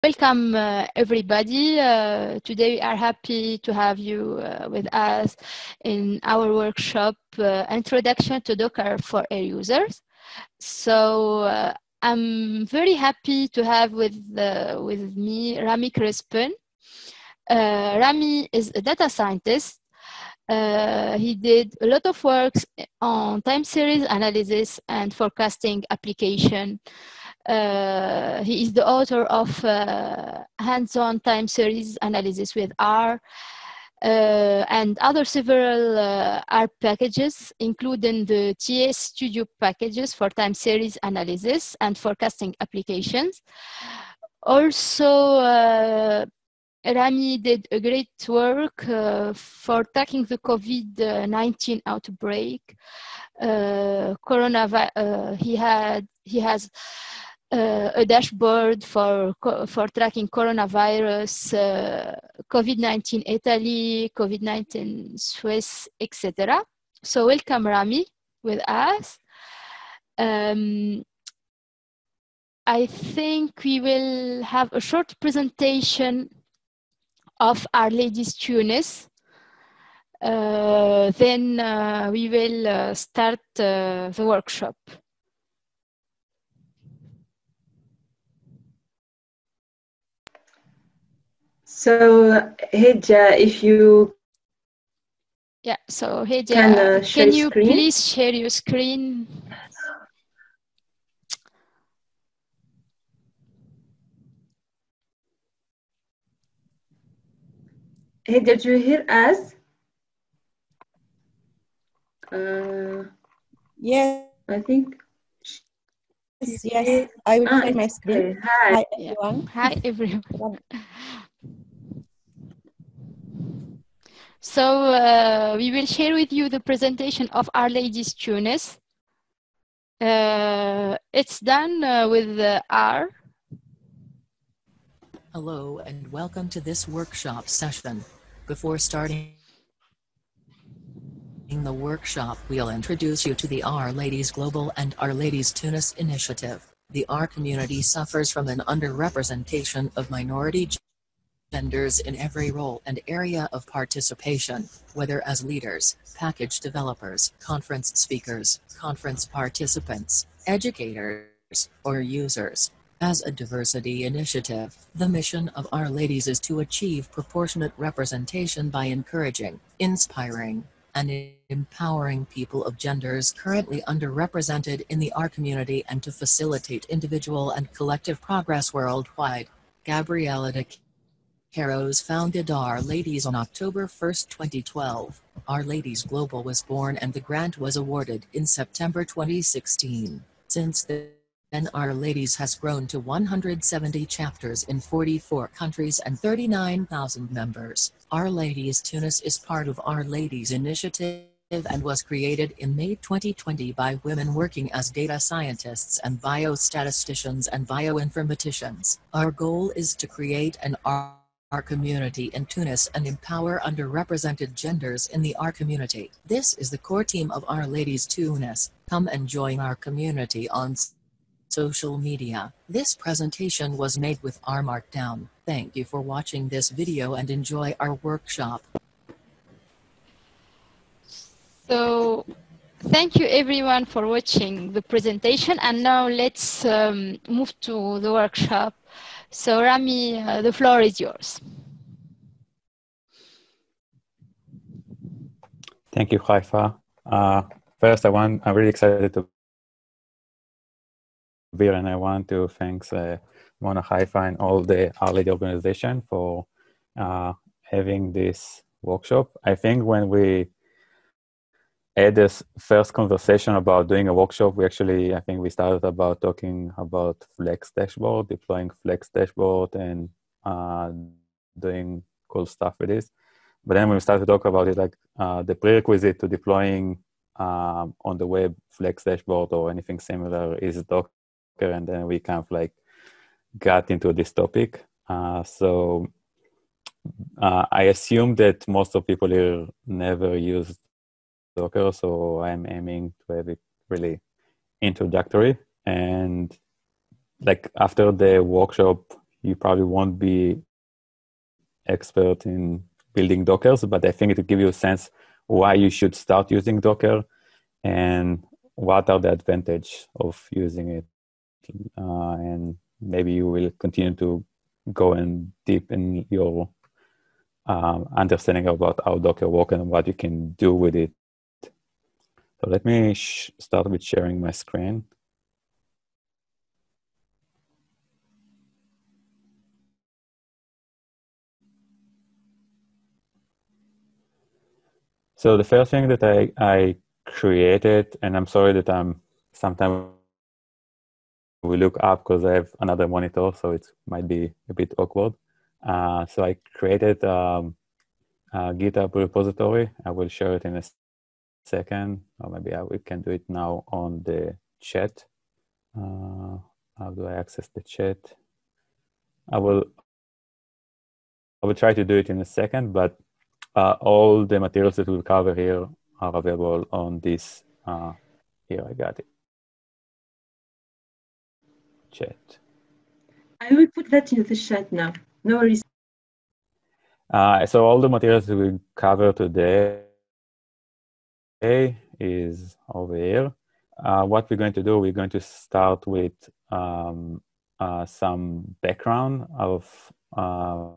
Welcome uh, everybody. Uh, today we are happy to have you uh, with us in our workshop, uh, Introduction to Docker for R Users. So uh, I'm very happy to have with, uh, with me Rami Krispin. Rami is a data scientist. he did a lot of work on time series analysis and forecasting application. Uh, he is the author of uh, hands-on time series analysis with R uh, and other several uh, R packages, including the TSstudio packages for time series analysis and forecasting applications. Also, uh, Rami did a great work uh, for tackling the COVID-19 outbreak. Corona, he had he has uh, a dashboard for for tracking coronavirus, uh, COVID-19 Italy, COVID-19 Swiss, etc. So welcome Rami with us. Um, I think we will have a short presentation of R-Ladies Tunis. Uh, then uh, we will uh, start uh, the workshop. So, Hedja, if you yeah, so Hedja, can, uh, can you screen? please share your screen? Hey, did you hear us? Uh, yes. I think. Yes, yes. I will ah, share my screen. Hi. Hi, everyone. Hi, everyone. So uh, we will share with you the presentation of R-Ladies Tunis. Uh, it's done uh, with R. Hello and welcome to this workshop session. Before starting in the workshop, we'll introduce you to the R-Ladies Global and R-Ladies Tunis initiative. The R community suffers from an underrepresentation of minority genders in every role and area of participation, whether as leaders, package developers, conference speakers, conference participants, educators, or users. As a diversity initiative, the mission of R-Ladies is to achieve proportionate representation by encouraging, inspiring, and empowering people of genders currently underrepresented in the R community and to facilitate individual and collective progress worldwide. Gabriela de Queiroz founded R-Ladies on October 1, 2012. R-Ladies Global was born and the grant was awarded in September 2016. Since then, R-Ladies has grown to 170 chapters in 44 countries and 39,000 members. R-Ladies Tunis is part of R-Ladies Initiative and was created in May 2020 by women working as data scientists and biostatisticians and bioinformaticians. Our goal is to create an R our community in Tunis and empower underrepresented genders in the R community. This is the core team of R-Ladies Tunis. Come and join our community on social media. This presentation was made with R Markdown. Thank you for watching this video and enjoy our workshop. So, thank you everyone for watching the presentation and now let's um, move to the workshop. So Rami, uh, the floor is yours. Thank you, Haifa. Uh, first, I want, I'm really excited to be here and I want to thank uh, Mona Haifa and all the Our organization for uh, having this workshop. I think when we had this first conversation about doing a workshop, we actually, I think we started about talking about Flex dashboard, deploying Flex dashboard and uh, doing cool stuff with this. But then when we started to talk about it, like uh, the prerequisite to deploying um, on the web Flex dashboard or anything similar is Docker. And then we kind of like got into this topic. Uh, so uh, I assume that most of people here never used Docker, so I'm aiming to have it really introductory. And like after the workshop, you probably won't be expert in building Dockers, but I think it will give you a sense why you should start using Docker and what are the advantage of using it. Uh, and maybe you will continue to go and deep in your um, understanding about how Docker works and what you can do with it. So let me start with sharing my screen. So the first thing that I, I created, and I'm sorry that I'm sometimes we look up because I have another monitor, so it might be a bit awkward. Uh, so I created um, a GitHub repository. I will share it in a second, or maybe I, we can do it now on the chat. Uh, how do I access the chat? I will I will try to do it in a second, but uh, all the materials that we'll cover here are available on this. Uh, here, I got it. Chat. I will put that in the chat now. No worries. Uh, so all the materials that we cover today is over here. Uh, what we're going to do, we're going to start with um, uh, some background of um,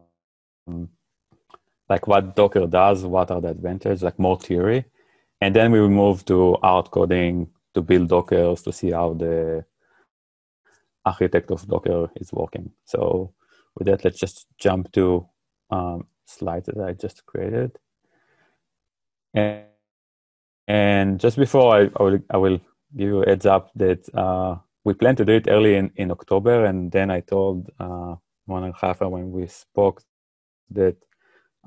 like what Docker does, what are the advantages, like more theory. And then we will move to hard coding to build Dockers to see how the architect of Docker is working. So with that, let's just jump to um, slides that I just created. And, and just before I, I, will, I will give you a heads up that uh, we plan to do it early in, in October. And then I told uh, Mona Haifa when we spoke that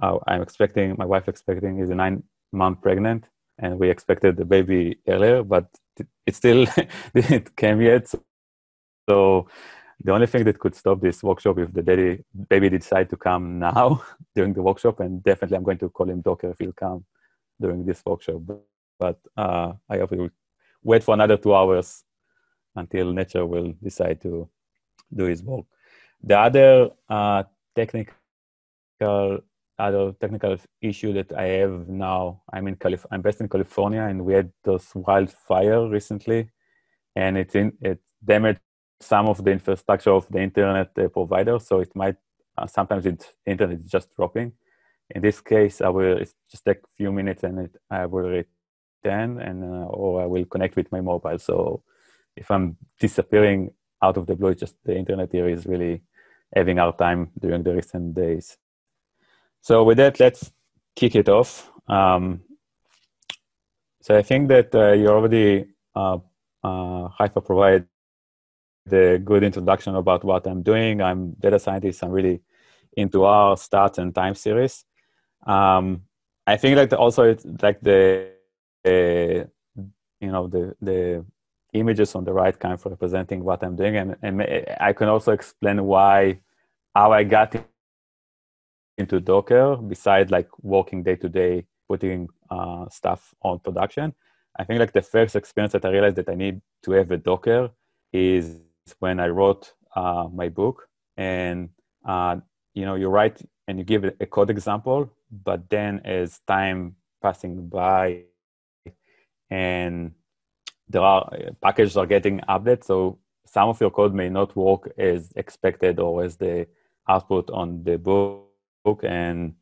uh, I'm expecting, my wife expecting is a nine month pregnant, and we expected the baby earlier, but it still didn't came yet. So the only thing that could stop this workshop if the daddy, baby decide to come now during the workshop, and definitely I'm going to call him Docker if he'll come during this workshop. But, uh, I will wait for another two hours until nature will decide to do his work. The other uh, technical other technical issue that I have now. I'm in Calif- I'm based in California, and we had those wildfire recently, and it in, it damaged some of the infrastructure of the internet uh, provider. So it might uh, sometimes it internet is just dropping. In this case, I will it's just take a few minutes, and it, I will return, and uh, or I will connect with my mobile. So if I'm disappearing out of the blue, it's just the internet here is really having our time during the recent days. So with that, let's kick it off. Um, so I think that uh, you already, uh, uh, Haifa provided the good introduction about what I'm doing. I'm data scientist. I'm really into our stats, and time series. Um, I think the, also it's like the, you know, the the images on the right kind of representing what I'm doing, and, and I can also explain why how I got into Docker Besides like working day to day, putting uh, stuff on production. I think like the first experience that I realized that I need to have a Docker is when I wrote uh, my book. And uh, you know, you write and you give a code example, but then as time passing by, and there are packages are getting updated, so some of your code may not work as expected or as the output on the book book, and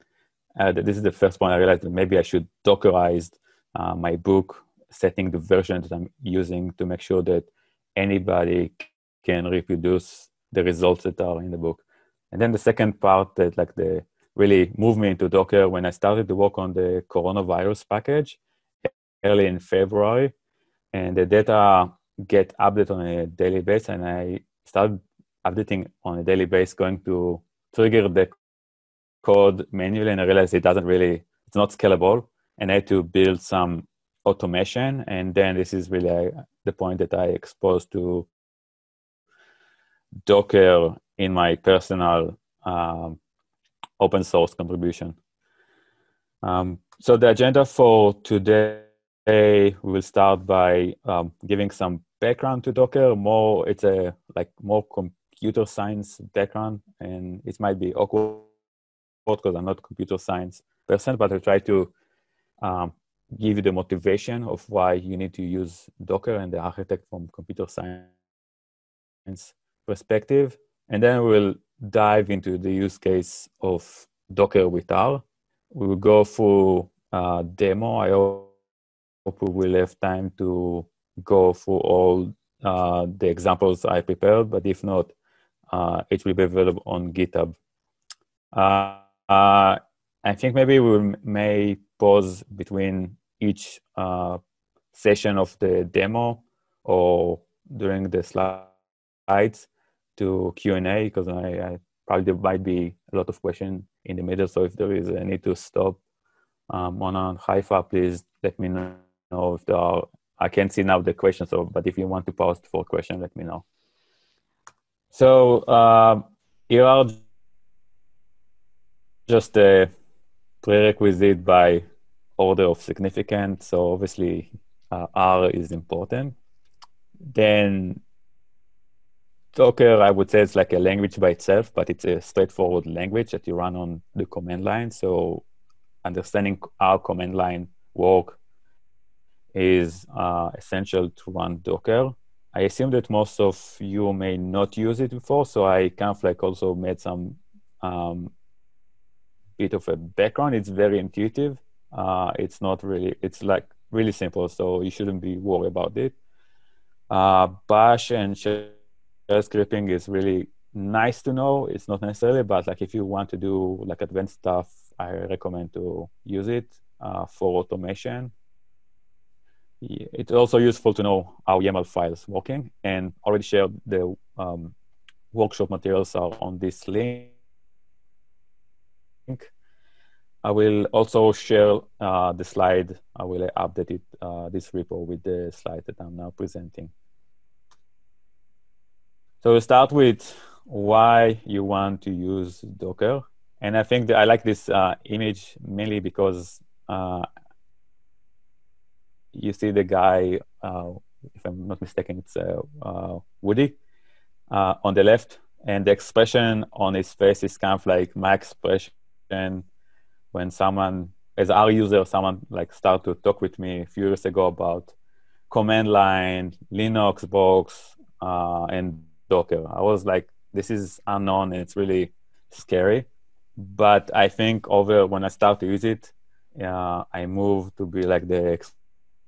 uh, this is the first point I realized that maybe I should Dockerize uh, my book, setting the version that I'm using to make sure that anybody can reproduce the results that are in the book. And then the second part that like the really moved me into Docker when I started to work on the coronavirus package early in February, and the data get updated on a daily basis, and I started updating on a daily basis, going to trigger the code manually and I realized it doesn't really, it's not scalable. And I had to build some automation. And then this is really uh, the point that I exposed to Docker in my personal um, open source contribution. Um, so the agenda for today, we will start by um, giving some background to Docker. More, it's a like more computer science background, and it might be awkward because I'm not computer science person, but I try to um, give you the motivation of why you need to use Docker and the architect from computer science perspective. And then we'll dive into the use case of Docker with R. We will go through a demo. I we will have time to go through all uh, the examples I prepared, but if not, uh, it will be available on GitHub. Uh, uh I think maybe we may pause between each uh, session of the demo or during the slides to Q&A because I, I, probably there might be a lot of questions in the middle. So if there is a need to stop um, on Haifa, please let me know if there are. I can't see now the questions, so but if you want to pause for a question, let me know. So uh, here are just the prerequisite by order of significance. So obviously uh, R is important. Then Docker, I would say it's like a language by itself, but it's a straightforward language that you run on the command line. So understanding how command line work is uh, essential to run Docker. I assume that most of you may not use it before, so I kind of like also made some um, bit of a background. It's very intuitive. Uh, it's not really, it's like really simple, so you shouldn't be worried about it. Uh, Bash and shell scripting is really nice to know. It's not necessarily, but like if you want to do like advanced stuff, I recommend to use it uh, for automation. It's also useful to know how YAML files working and already shared the um, workshop materials are on this link. I will also share uh, the slide. I will update it, uh, this repo with the slide that I'm now presenting. So we'll start with why you want to use Docker. And I think that I like this uh, image mainly because uh, you see the guy, uh, if I'm not mistaken, it's uh, Woody on the left. And the expression on his face is kind of like my expression when someone as our user, someone like start to talk with me a few years ago about command line, Linux box, uh, and Docker. I was like, this is unknown and it's really scary. But I think over when I start to use it, uh, I move to be like the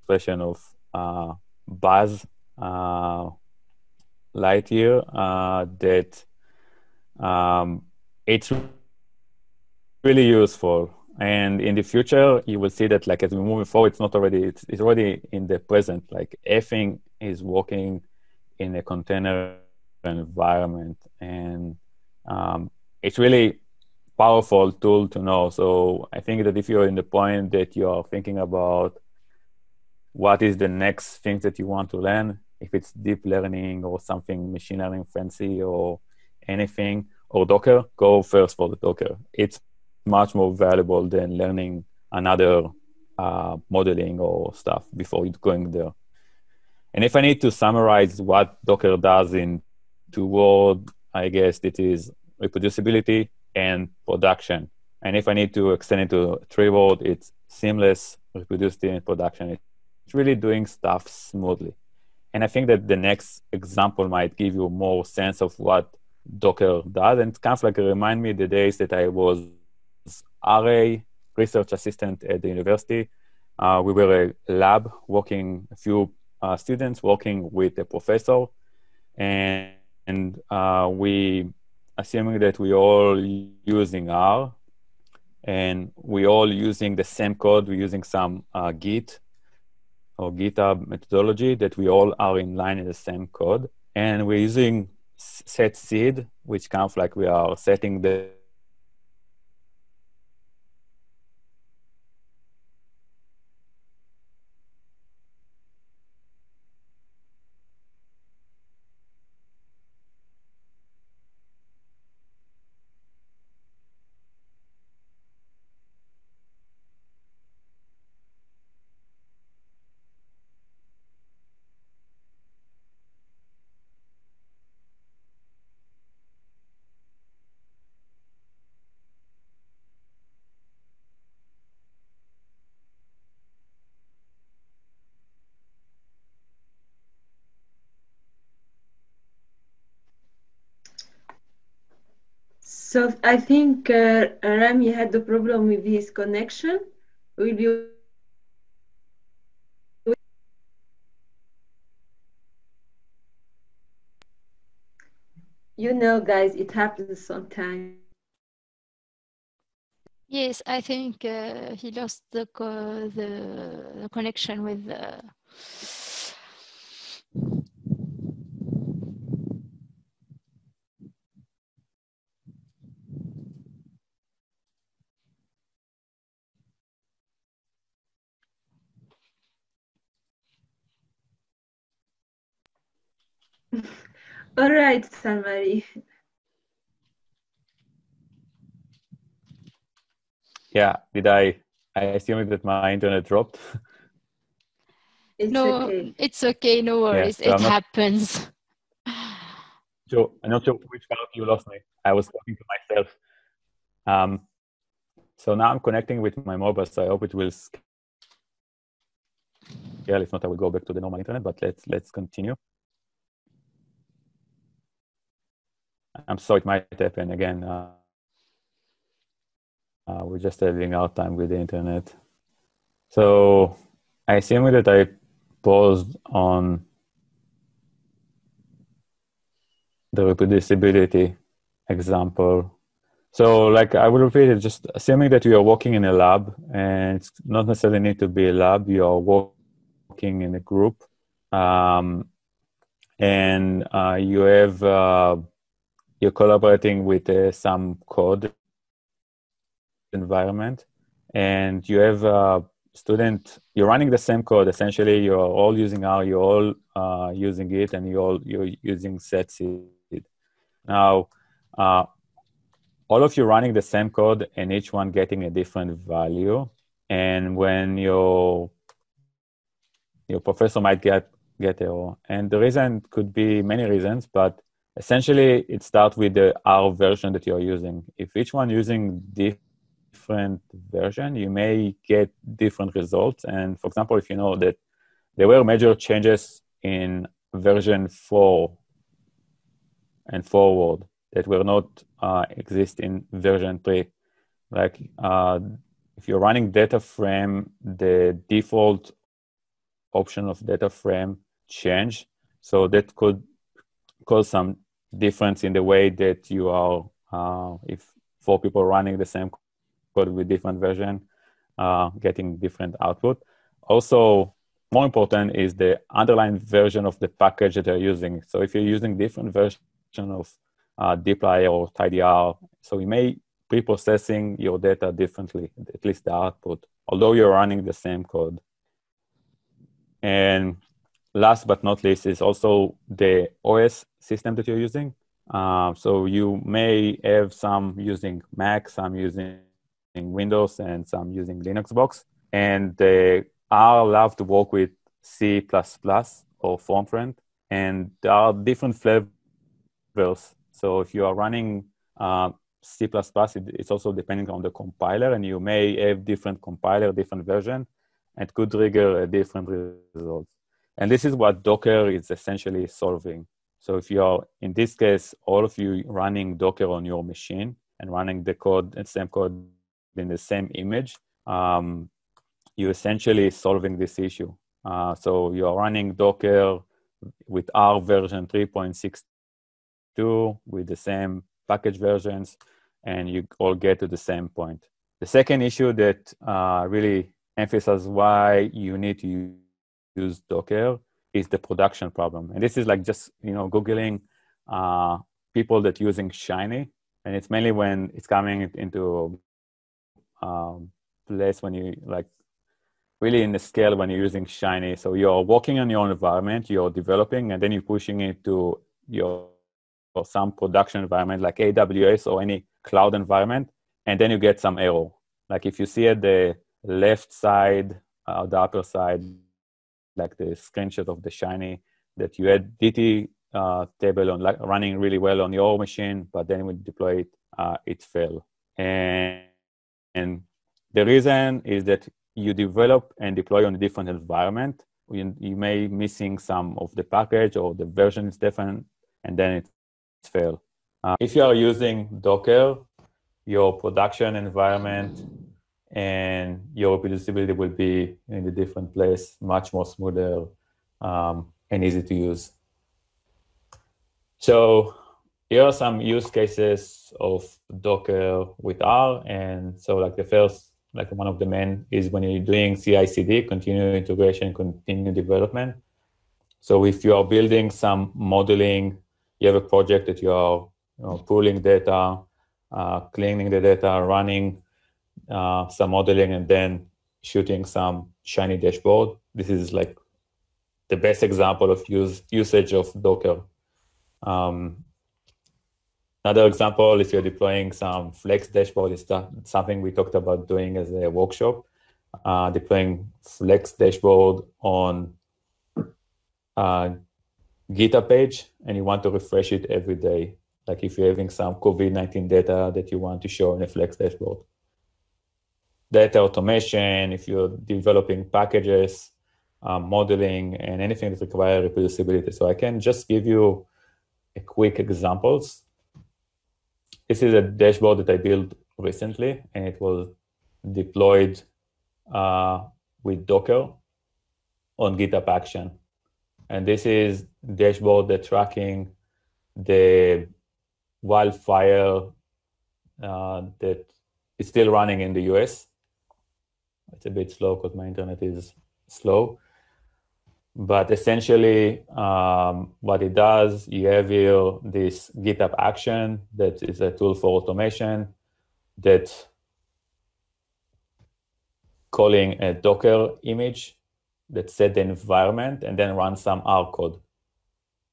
expression of uh, Buzz uh, Lightyear uh, that um, it's really useful. And in the future, you will see that like as we move forward, it's not already, it's, it's already in the present. Like everything is working in a container environment. And um, it's really powerful tool to know. So I think that if you're in the point that you are thinking about what is the next thing that you want to learn, if it's deep learning or something machine learning fancy or anything, or Docker, go first for the Docker. It's much more valuable than learning another uh, modeling or stuff before you going there. And if I need to summarize what Docker does in two words, I guess it is reproducibility and production. And if I need to extend it to three words, it's seamless, reproducibility, and production. It's really doing stuff smoothly. And I think that the next example might give you more sense of what Docker does. And kind of like remind me the days that I was RA, research assistant at the university. Uh, we were a lab working, a few uh, students working with a professor, and, and uh, we, assuming that we all using R, and we all using the same code, we're using some uh, Git or GitHub methodology that we all are in line in the same code, and we're using set seed, which kind of like we are setting the So I think uh, Rami had the problem with his connection. Will you? You know, guys, it happens sometimes. Yes, I think uh, he lost the, co the, the connection with. Uh... All right, Salmari. Yeah, did I? I assume that my internet dropped. It's no, okay. it's okay. No worries. so it not- happens. So I'm not sure which part you lost me. I was talking to myself. Um, so now I'm connecting with my mobile, so I hope it will Yeah, If not, I will go back to the normal internet. But let's let's continue. I'm sorry, it might happen again. Uh, uh, we're just having our time with the internet. So I assume that I paused on the reproducibility example. So like I will repeat it, just assuming that you are working in a lab and it's not necessarily need to be a lab, you are working in a group um, and uh, you have, uh, you're collaborating with uh, some code environment and you have a student, you're running the same code. Essentially, you're all using R, you're all uh, using it and you're all, you're using setseed. Now, uh, all of you running the same code and each one getting a different value. And when your your professor might get get error, and the reason could be many reasons, but essentially it starts with the R version that you're using. If each one using different version, you may get different results. And for example, if you know that there were major changes in version four and forward that will not uh, exist in version 3. Like uh, if you're running data frame, the default option of data frame change. So that could cause some difference in the way that you are, uh, if four people running the same code with different version, uh, getting different output. Also, more important is the underlying version of the package that you're using. So if you're using different version of uh, dplyr or tidyr. So you may pre-processing your data differently, at least the output, although you're running the same code. And last but not least is also the OS system that you're using. Uh, so you may have some using Mac, some using Windows, and some using Linux box. And they are allowed to work with C++ or Fortran. And there are different flavors so if you are running uh, C++, it, it's also depending on the compiler, and you may have different compiler, different version, and could trigger a different result. And this is what Docker is essentially solving. So if you are, in this case, all of you running Docker on your machine and running the code, the same code in the same image, um, you're essentially solving this issue. Uh, so you are running Docker with R version 3.62 with the same package versions, and you all get to the same point. The second issue that uh, really emphasizes why you need to use Docker is the production problem. And this is like just, you know, Googling uh, people that using Shiny. And it's mainly when it's coming into um, place when you like really in the scale when you're using Shiny. So you're working on your environment, you're developing, and then you're pushing it to your or some production environment like AWS or any cloud environment, and then you get some error. Like if you see at the left side, uh, the upper side, like the screenshot of the Shiny, that you had DT uh, table on like running really well on your machine, but then when you deploy it, uh, it fell. And, and the reason is that you develop and deploy on a different environment. You, you may missing some of the package or the version is different, and then it fail. Uh, if you are using Docker, your production environment and your reproducibility will be in a different place, much more smoother um, and easy to use. So here are some use cases of Docker with R. And so like the first, like one of the main is when you're doing CI/CD, continuous integration, continuous development. So if you are building some modeling, you have a project that you are you know, pulling data, uh, cleaning the data, running uh, some modeling, and then shooting some shiny dashboard. This is like the best example of use usage of Docker. Um, another example, if you're deploying some Flex dashboard, is something we talked about doing as a workshop, uh, deploying Flex dashboard on uh, GitHub page, and you want to refresh it every day. Like if you're having some COVID-19 data that you want to show in a Flex dashboard. Data automation, if you're developing packages, um, modeling, and anything that requires reproducibility. So I can just give you a quick examples. This is a dashboard that I built recently, and it was deployed uh, with Docker on GitHub Action. And this is dashboard that tracking the wildfire uh, that is still running in the US. It's a bit slow because my internet is slow. But essentially, um, what it does, you have here this GitHub action that is a tool for automation that calling a Docker image that set the environment and then run some R code.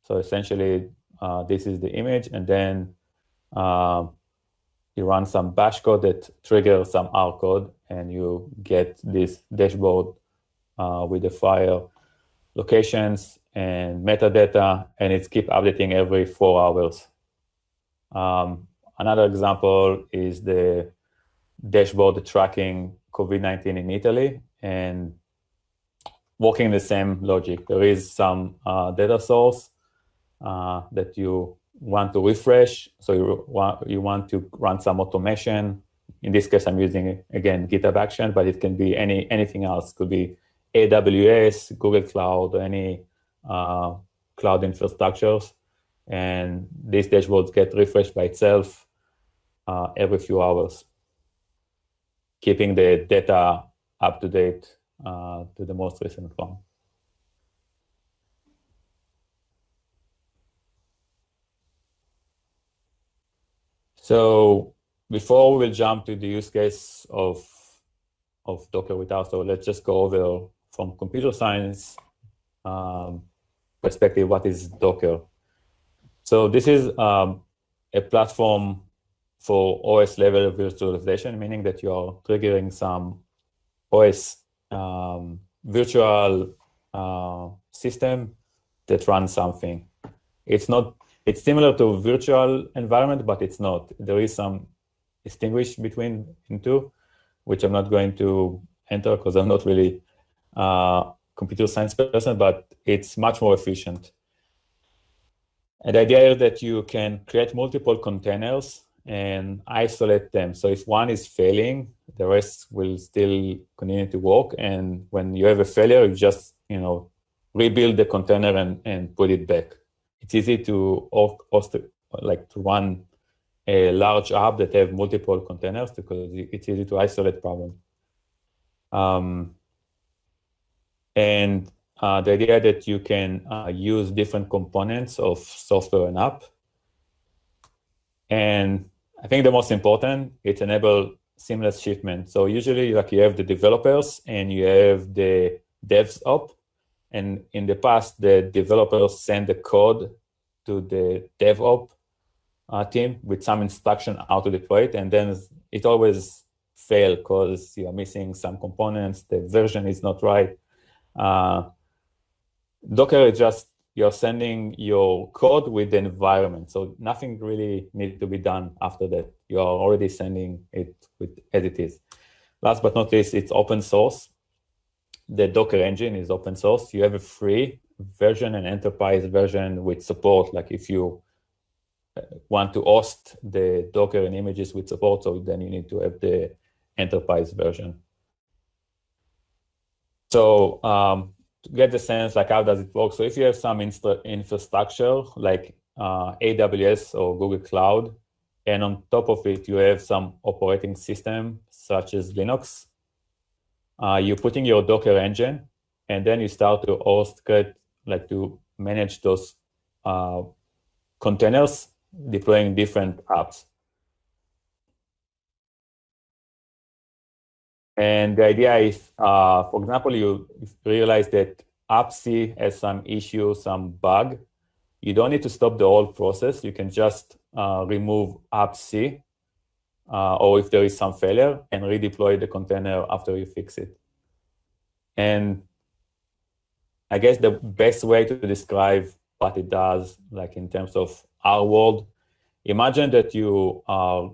So essentially, uh, this is the image, and then uh, you run some bash code that triggers some R code, and you get this dashboard uh, with the file locations and metadata, and it's keep updating every four hours. Um, another example is the dashboard tracking COVID-19 in Italy and working the same logic. There is some uh, data source uh, that you want to refresh. So you want, you want to run some automation. In this case, I'm using, again, GitHub Action, but it can be any anything else. It could be AWS, Google Cloud, any uh, cloud infrastructures. And these dashboards get refreshed by itself uh, every few hours, keeping the data up to date uh, to the most recent one. So before we will jump to the use case of of Docker with us, so let's just go over from computer science um, perspective, what is Docker? So this is um, a platform for OS level virtualization, meaning that you are triggering some OS um, virtual uh, system that runs something. It's not. It's similar to virtual environment, but it's not. There is some distinguish between two, which I'm not going to enter because I'm not really uh, computer science person, but it's much more efficient. And the idea is that you can create multiple containers and isolate them. So if one is failing, the rest will still continue to work. And when you have a failure, you just you know rebuild the container and, and put it back. It's easy to like to run a large app that have multiple containers because it's easy to isolate problem. Um, and uh, the idea that you can uh, use different components of software and app. And I think the most important, it enable seamless shipment. So usually like you have the developers and you have the DevOps. And in the past, the developers send the code to the DevOps uh, team with some instruction how to deploy it. And then it always fail because you're missing some components, the version is not right. Uh, Docker is just you're sending your code with the environment. So nothing really needs to be done after that. You are already sending it with as it is. Last but not least, it's open source. The Docker engine is open source. You have a free version and enterprise version with support. Like if you want to host the Docker and images with support, so then you need to have the enterprise version. So um, to get the sense, like how does it work? So if you have some infrastructure like uh, AWS or Google Cloud, and on top of it, you have some operating system such as Linux, uh, you're putting your Docker engine, and then you start to host, get, like to manage those uh, containers, deploying different apps. And the idea is, uh, for example, you realize that app C has some issue, some bug. You don't need to stop the whole process. You can just uh, remove app C, uh, or if there is some failure, and redeploy the container after you fix it. And I guess the best way to describe what it does, like in terms of our world, imagine that you are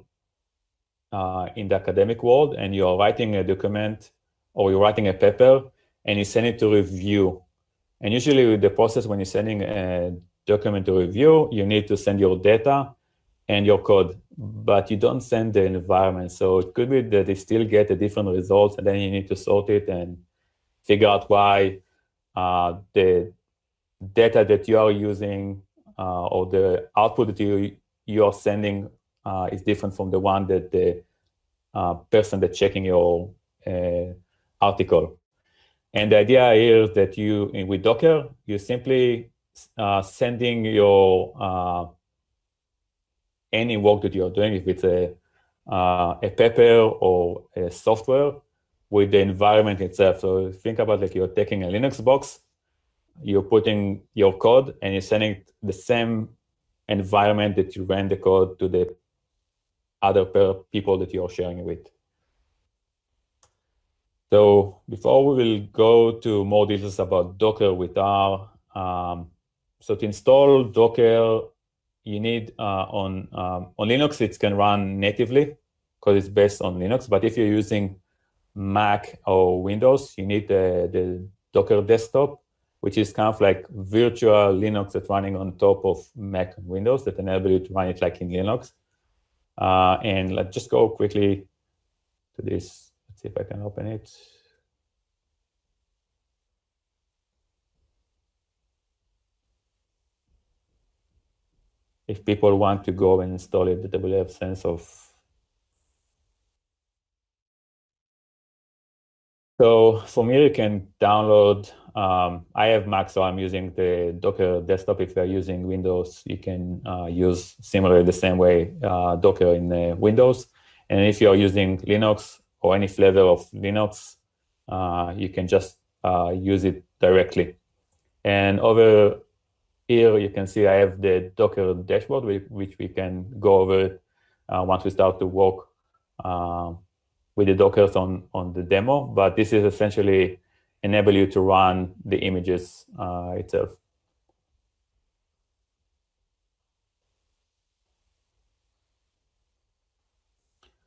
uh, in the academic world and you're writing a document or you're writing a paper and you send it to review. And usually with the process when you're sending a document to review, you need to send your data and your code, but you don't send the environment. So it could be that they still get a different results and then you need to sort it and figure out why uh, the data that you are using uh, or the output that you, you are sending uh, is different from the one that the uh, person that's checking your uh, article. And the idea here is that you, with Docker, you simply uh, sending your uh, any work that you're doing, if it's a, a paper or a software, with the environment itself. So think about like you're taking a Linux box, you're putting your code, and you're sending the same environment that you ran the code to the other people that you're sharing with. So before we will go to more details about Docker with R, um, so to install Docker, you need uh, on um, on Linux, it can run natively because it's based on Linux. But if you're using Mac or Windows, you need the, the Docker desktop, which is kind of like virtual Linux that's running on top of Mac and Windows that enable you to run it like in Linux. Uh, and let's just go quickly to this. Let's see if I can open it. If people want to go and install it, they will have sense of So from here, you can download. Um, I have Mac, so I'm using the Docker desktop. If you're using Windows, you can uh, use similar the same way uh, Docker in Windows. And if you're using Linux or any flavor of Linux, uh, you can just uh, use it directly. And over here, you can see I have the Docker dashboard, which we can go over uh, once we start to work with the Dockers on, on the demo, but this is essentially enable you to run the images uh, itself.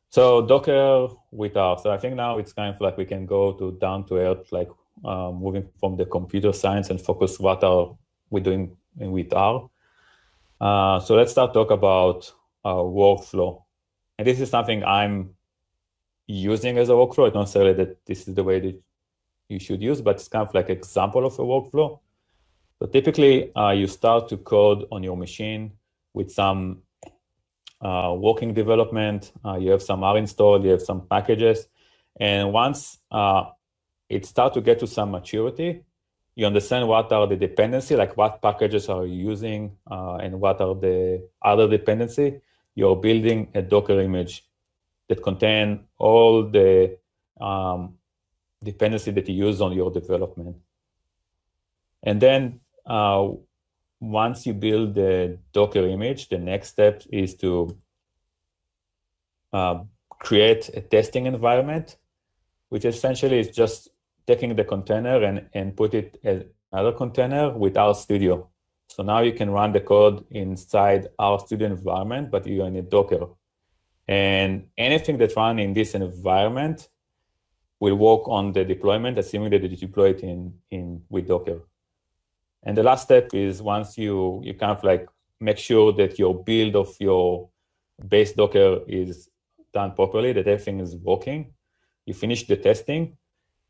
So Docker with R. So I think now it's kind of like we can go to down to earth, like uh, moving from the computer science and focus what are we doing with R. Uh, so let's start talk about uh, workflow. And this is something I'm using as a workflow. It's not necessarily that this is the way that you should use, but it's kind of like example of a workflow. So typically, uh, you start to code on your machine with some uh, working development. Uh, you have some R installed, you have some packages. And once uh, it starts to get to some maturity, you understand what are the dependency, like what packages are you using uh, and what are the other dependency. You're building a Docker image that contain all the um, dependency that you use on your development. And then uh, once you build the Docker image, the next step is to uh, create a testing environment, which essentially is just taking the container and, and put it another container with RStudio. So now you can run the code inside RStudio environment, but you're in a Docker and anything that run in this environment will work on the deployment, assuming that you deploy it in, in with Docker. And the last step is once you you kind of like make sure that your build of your base Docker is done properly, that everything is working. You finish the testing,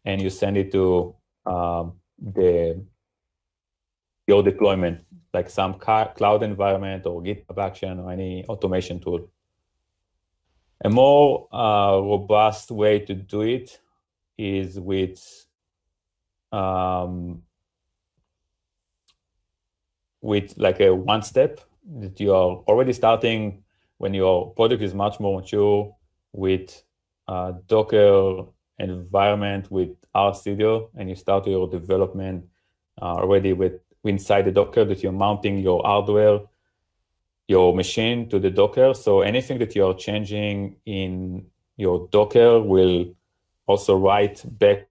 and you send it to um, the your deployment, like some cloud environment or GitHub Action or any automation tool. A more uh, robust way to do it is with um, with like a one step that you are already starting when your product is much more mature with uh, Docker environment with RStudio and you start your development uh, already with inside the Docker that you're mounting your hardware, your machine to the Docker. So anything that you're changing in your Docker will also write back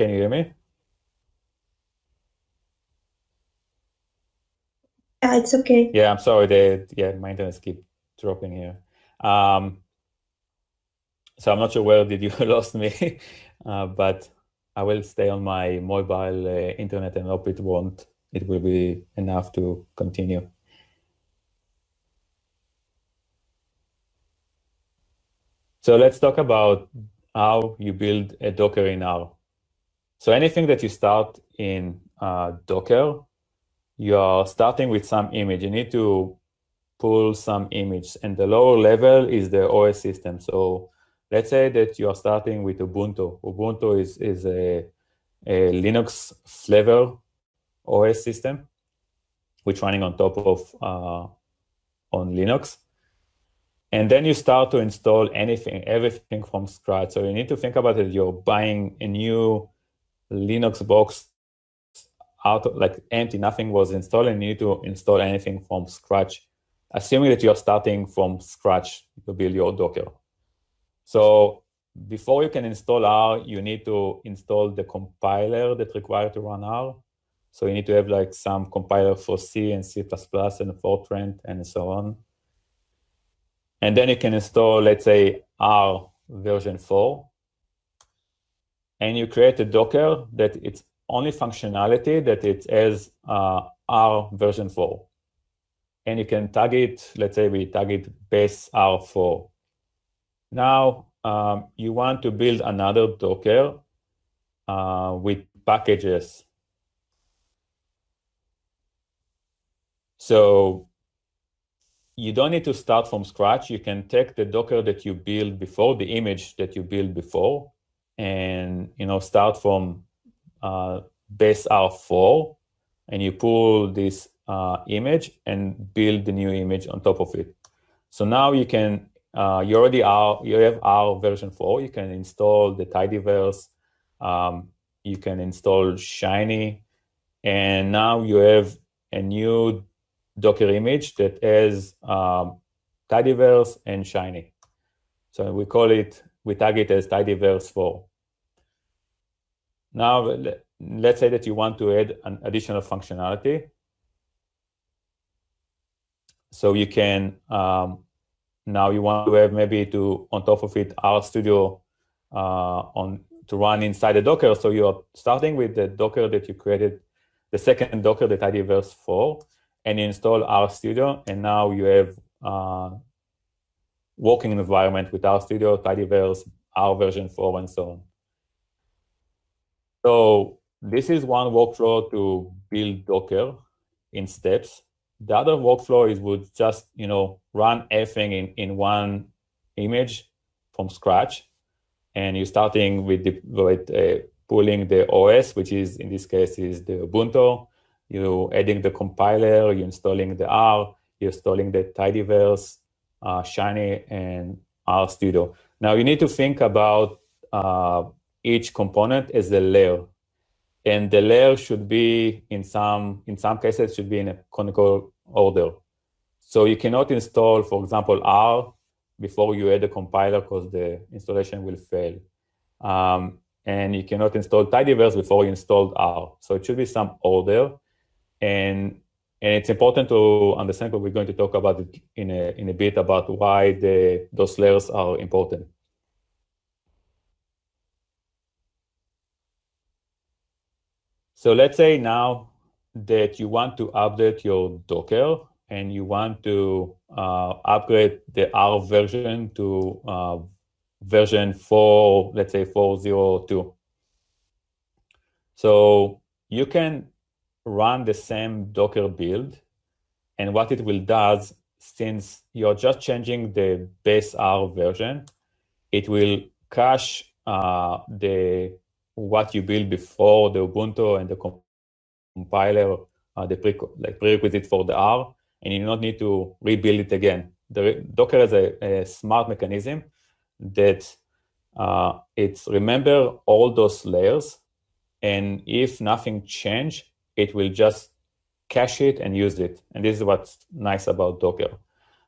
Can you hear me? Yeah, it's okay. Yeah, I'm sorry. The yeah, my internet keep dropping here. Um, so I'm not sure where did you lost me, uh, but I will stay on my mobile uh, internet and hope it won't. It will be enough to continue. So let's talk about how you build a Docker in R. So anything that you start in uh, Docker, you are starting with some image. You need to pull some image, and the lower level is the OS system. So let's say that you are starting with Ubuntu. Ubuntu is, is a, a Linux flavor OS system, which running on top of uh, on Linux. And then you start to install anything, everything from scratch. So you need to think about it. You're buying a new Linux box out like empty, nothing was installed, and you need to install anything from scratch, assuming that you're starting from scratch to build your Docker. So before you can install R, you need to install the compiler that required to run R. So you need to have like some compiler for C and C++ and Fortran and so on. And then you can install, let's say, R version 4 and you create a Docker that it's only functionality that it has uh, R version 4. And you can tag it, let's say we tag it base R4. Now um, you want to build another Docker uh, with packages. So you don't need to start from scratch. You can take the Docker that you built before, the image that you built before, and you know start from uh, base R4 and you pull this uh, image and build the new image on top of it. So now you can uh, you already are you have R version 4. You can install the tidyverse. Um, you can install Shiny, and now you have a new Docker image that has um, tidyverse and Shiny. So we call it we tag it as tidyverse 4. Now, let's say that you want to add an additional functionality. So you can, um, now you want to have maybe to, on top of it, RStudio uh, on to run inside the Docker. So you're starting with the Docker that you created, the second Docker, the tidyverse 4, and you install RStudio, and now you have uh, working environment with RStudio, tidyverse, R version 4, and so on. So this is one workflow to build Docker in steps. The other workflow is would just you know run everything in, in one image from scratch, and you're starting with the with uh, pulling the OS, which is in this case is the Ubuntu. You're adding the compiler, you're installing the R, you're installing the tidyverse, uh, Shiny, and RStudio. Now you need to think about uh, each component as a layer. And the layer should be in some in some cases should be in a conical order. So you cannot install, for example, R before you add a compiler because the installation will fail. Um, and you cannot install tidyverse before you installed R. So it should be some order. And, and it's important to understand what we're going to talk about in a, in a bit about why the, those layers are important. So let's say now that you want to update your Docker and you want to uh, upgrade the R version to uh, version 4, let's say 402. So you can run the same Docker build. And what it will does, since you're just changing the base R version, it will cache uh, the what you build before the Ubuntu and the compiler, uh, the pre like prerequisite for the R, and you do not need to rebuild it again. The Docker has a, a smart mechanism that uh, it's remember all those layers, and if nothing change, it will just cache it and use it. And this is what's nice about Docker.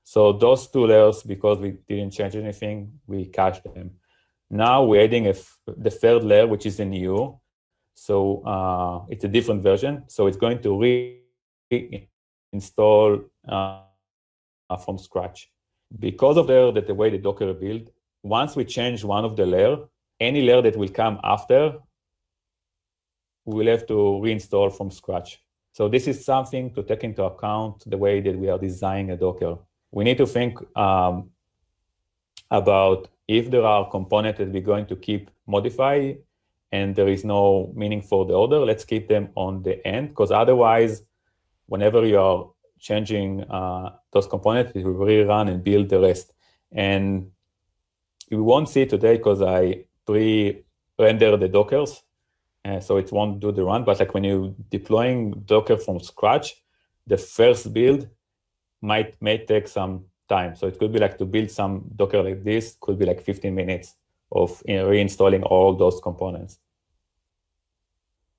So those two layers, because we didn't change anything, we cache them. Now we're adding the third layer, which is a new. So uh, it's a different version. So it's going to reinstall uh, from scratch. Because of the, that the way the Docker build, once we change one of the layer, any layer that will come after, we will have to reinstall from scratch. So this is something to take into account the way that we are designing a Docker. We need to think um, about if there are components that we're going to keep modify and there is no meaning for the order, let's keep them on the end because otherwise, whenever you are changing uh, those components, it will rerun and build the rest. And you won't see today because I pre-render the Dockers, uh, so it won't do the run. But like when you're deploying Docker from scratch, the first build might may take some time. So it could be like to build some Docker like this could be like 15 minutes of reinstalling all those components.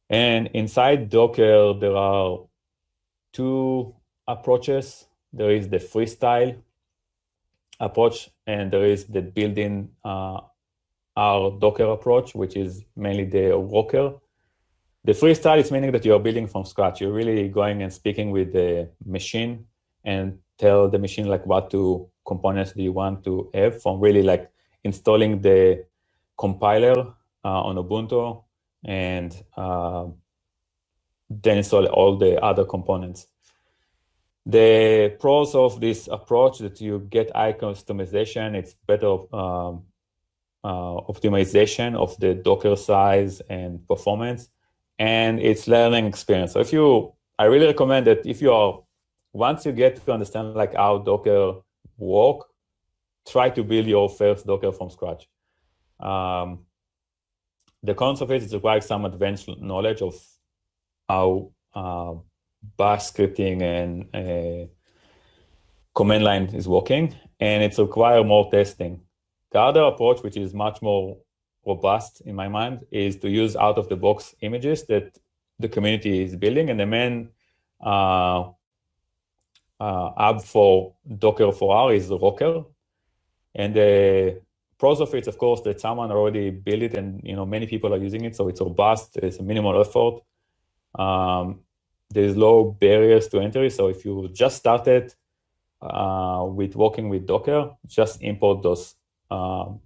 And inside Docker, there are two approaches. There is the freestyle approach, and there is the building uh, our Docker approach, which is mainly the Rocker. The freestyle is meaning that you are building from scratch. You're really going and speaking with the machine and tell the machine like what two components do you want to have from really like installing the compiler uh, on Ubuntu and uh, then install all the other components. The pros of this approach that you get high customization, it's better um, uh, optimization of the Docker size and performance, and it's learning experience. So if you, I really recommend that if you are, once you get to understand like how Docker work, try to build your first Docker from scratch. Um, the cons of it is requires some advanced knowledge of how uh, bash scripting and uh, command line is working, and it requires more testing. The other approach, which is much more robust in my mind, is to use out-of-the-box images that the community is building, and the main uh, hub for Docker for R is Rocker, and the pros of it, of course, that someone already built it, and you know many people are using it, so it's robust. It's a minimal effort. Um, there's low barriers to entry. So if you just started uh, with working with Docker, just import those um,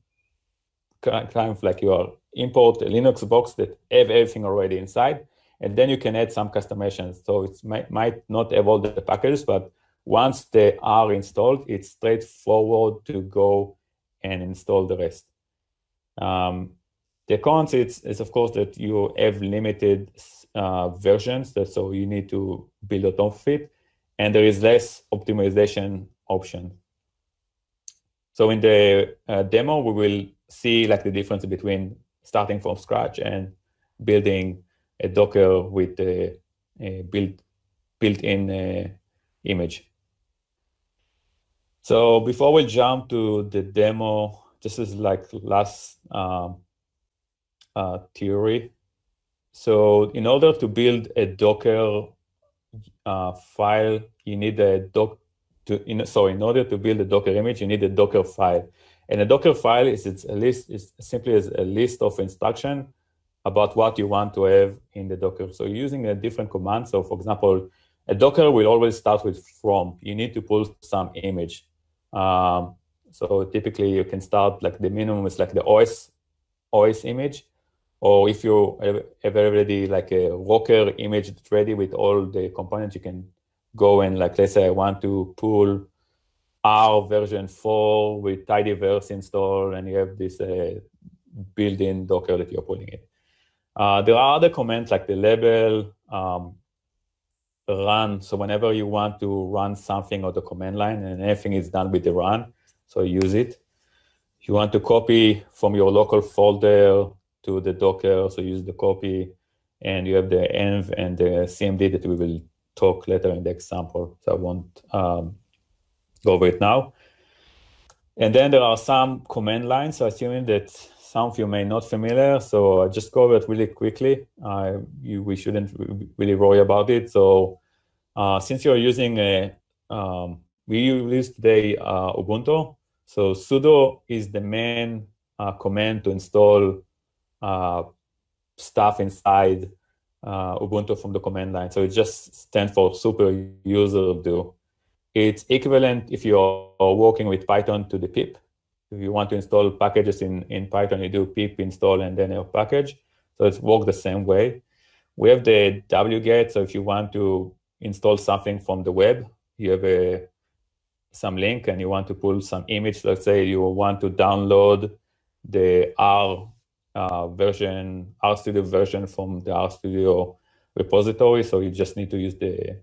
kind of like your import a Linux box that have everything already inside, and then you can add some customizations. So it might, might not have all the packages, but once they are installed, it's straightforward to go and install the rest. Um, the cons is, is, of course, that you have limited uh, versions, that, so you need to build on top of it, and there is less optimization option. So in the uh, demo, we will see like the difference between starting from scratch and building a Docker with a, a built built-in uh, image. So before we jump to the demo, this is like last um, uh, theory. So in order to build a Docker uh, file, you need a doc to in, so in order to build a Docker image, you need a Docker file. And a Docker file is it's a list is simply as a list of instruction about what you want to have in the Docker. So using a different command. So for example, a Docker will always start with from. You need to pull some image. Um, so typically you can start like the minimum is like the OS OS image, or if you have already like a Rocker image that's ready with all the components, you can go and like let's say I want to pull R version 4 with tidyverse install, and you have this uh, built-in Docker that you're pulling it. Uh, there are other commands like the label, um, run. So whenever you want to run something on the command line and everything is done with the run, so use it. You want to copy from your local folder to the Docker, so use the copy. And you have the env and the CMD that we will talk later in the example. So I won't um, go over it now. And then there are some command lines. So assuming that some of you may not familiar, so I just go over it really quickly. Uh, you, we shouldn't really worry about it. So uh, since you're using a, um, we use today uh, Ubuntu. So sudo is the main uh, command to install uh, stuff inside uh, Ubuntu from the command line. So it just stands for super user do. It's equivalent if you're working with Python to the pip. If you want to install packages in, in Python, you do pip install and then your package. So it's work the same way. We have the wget. So if you want to install something from the web, you have a some link and you want to pull some image. Let's say you want to download the R uh, version, RStudio version from the RStudio repository. So you just need to use the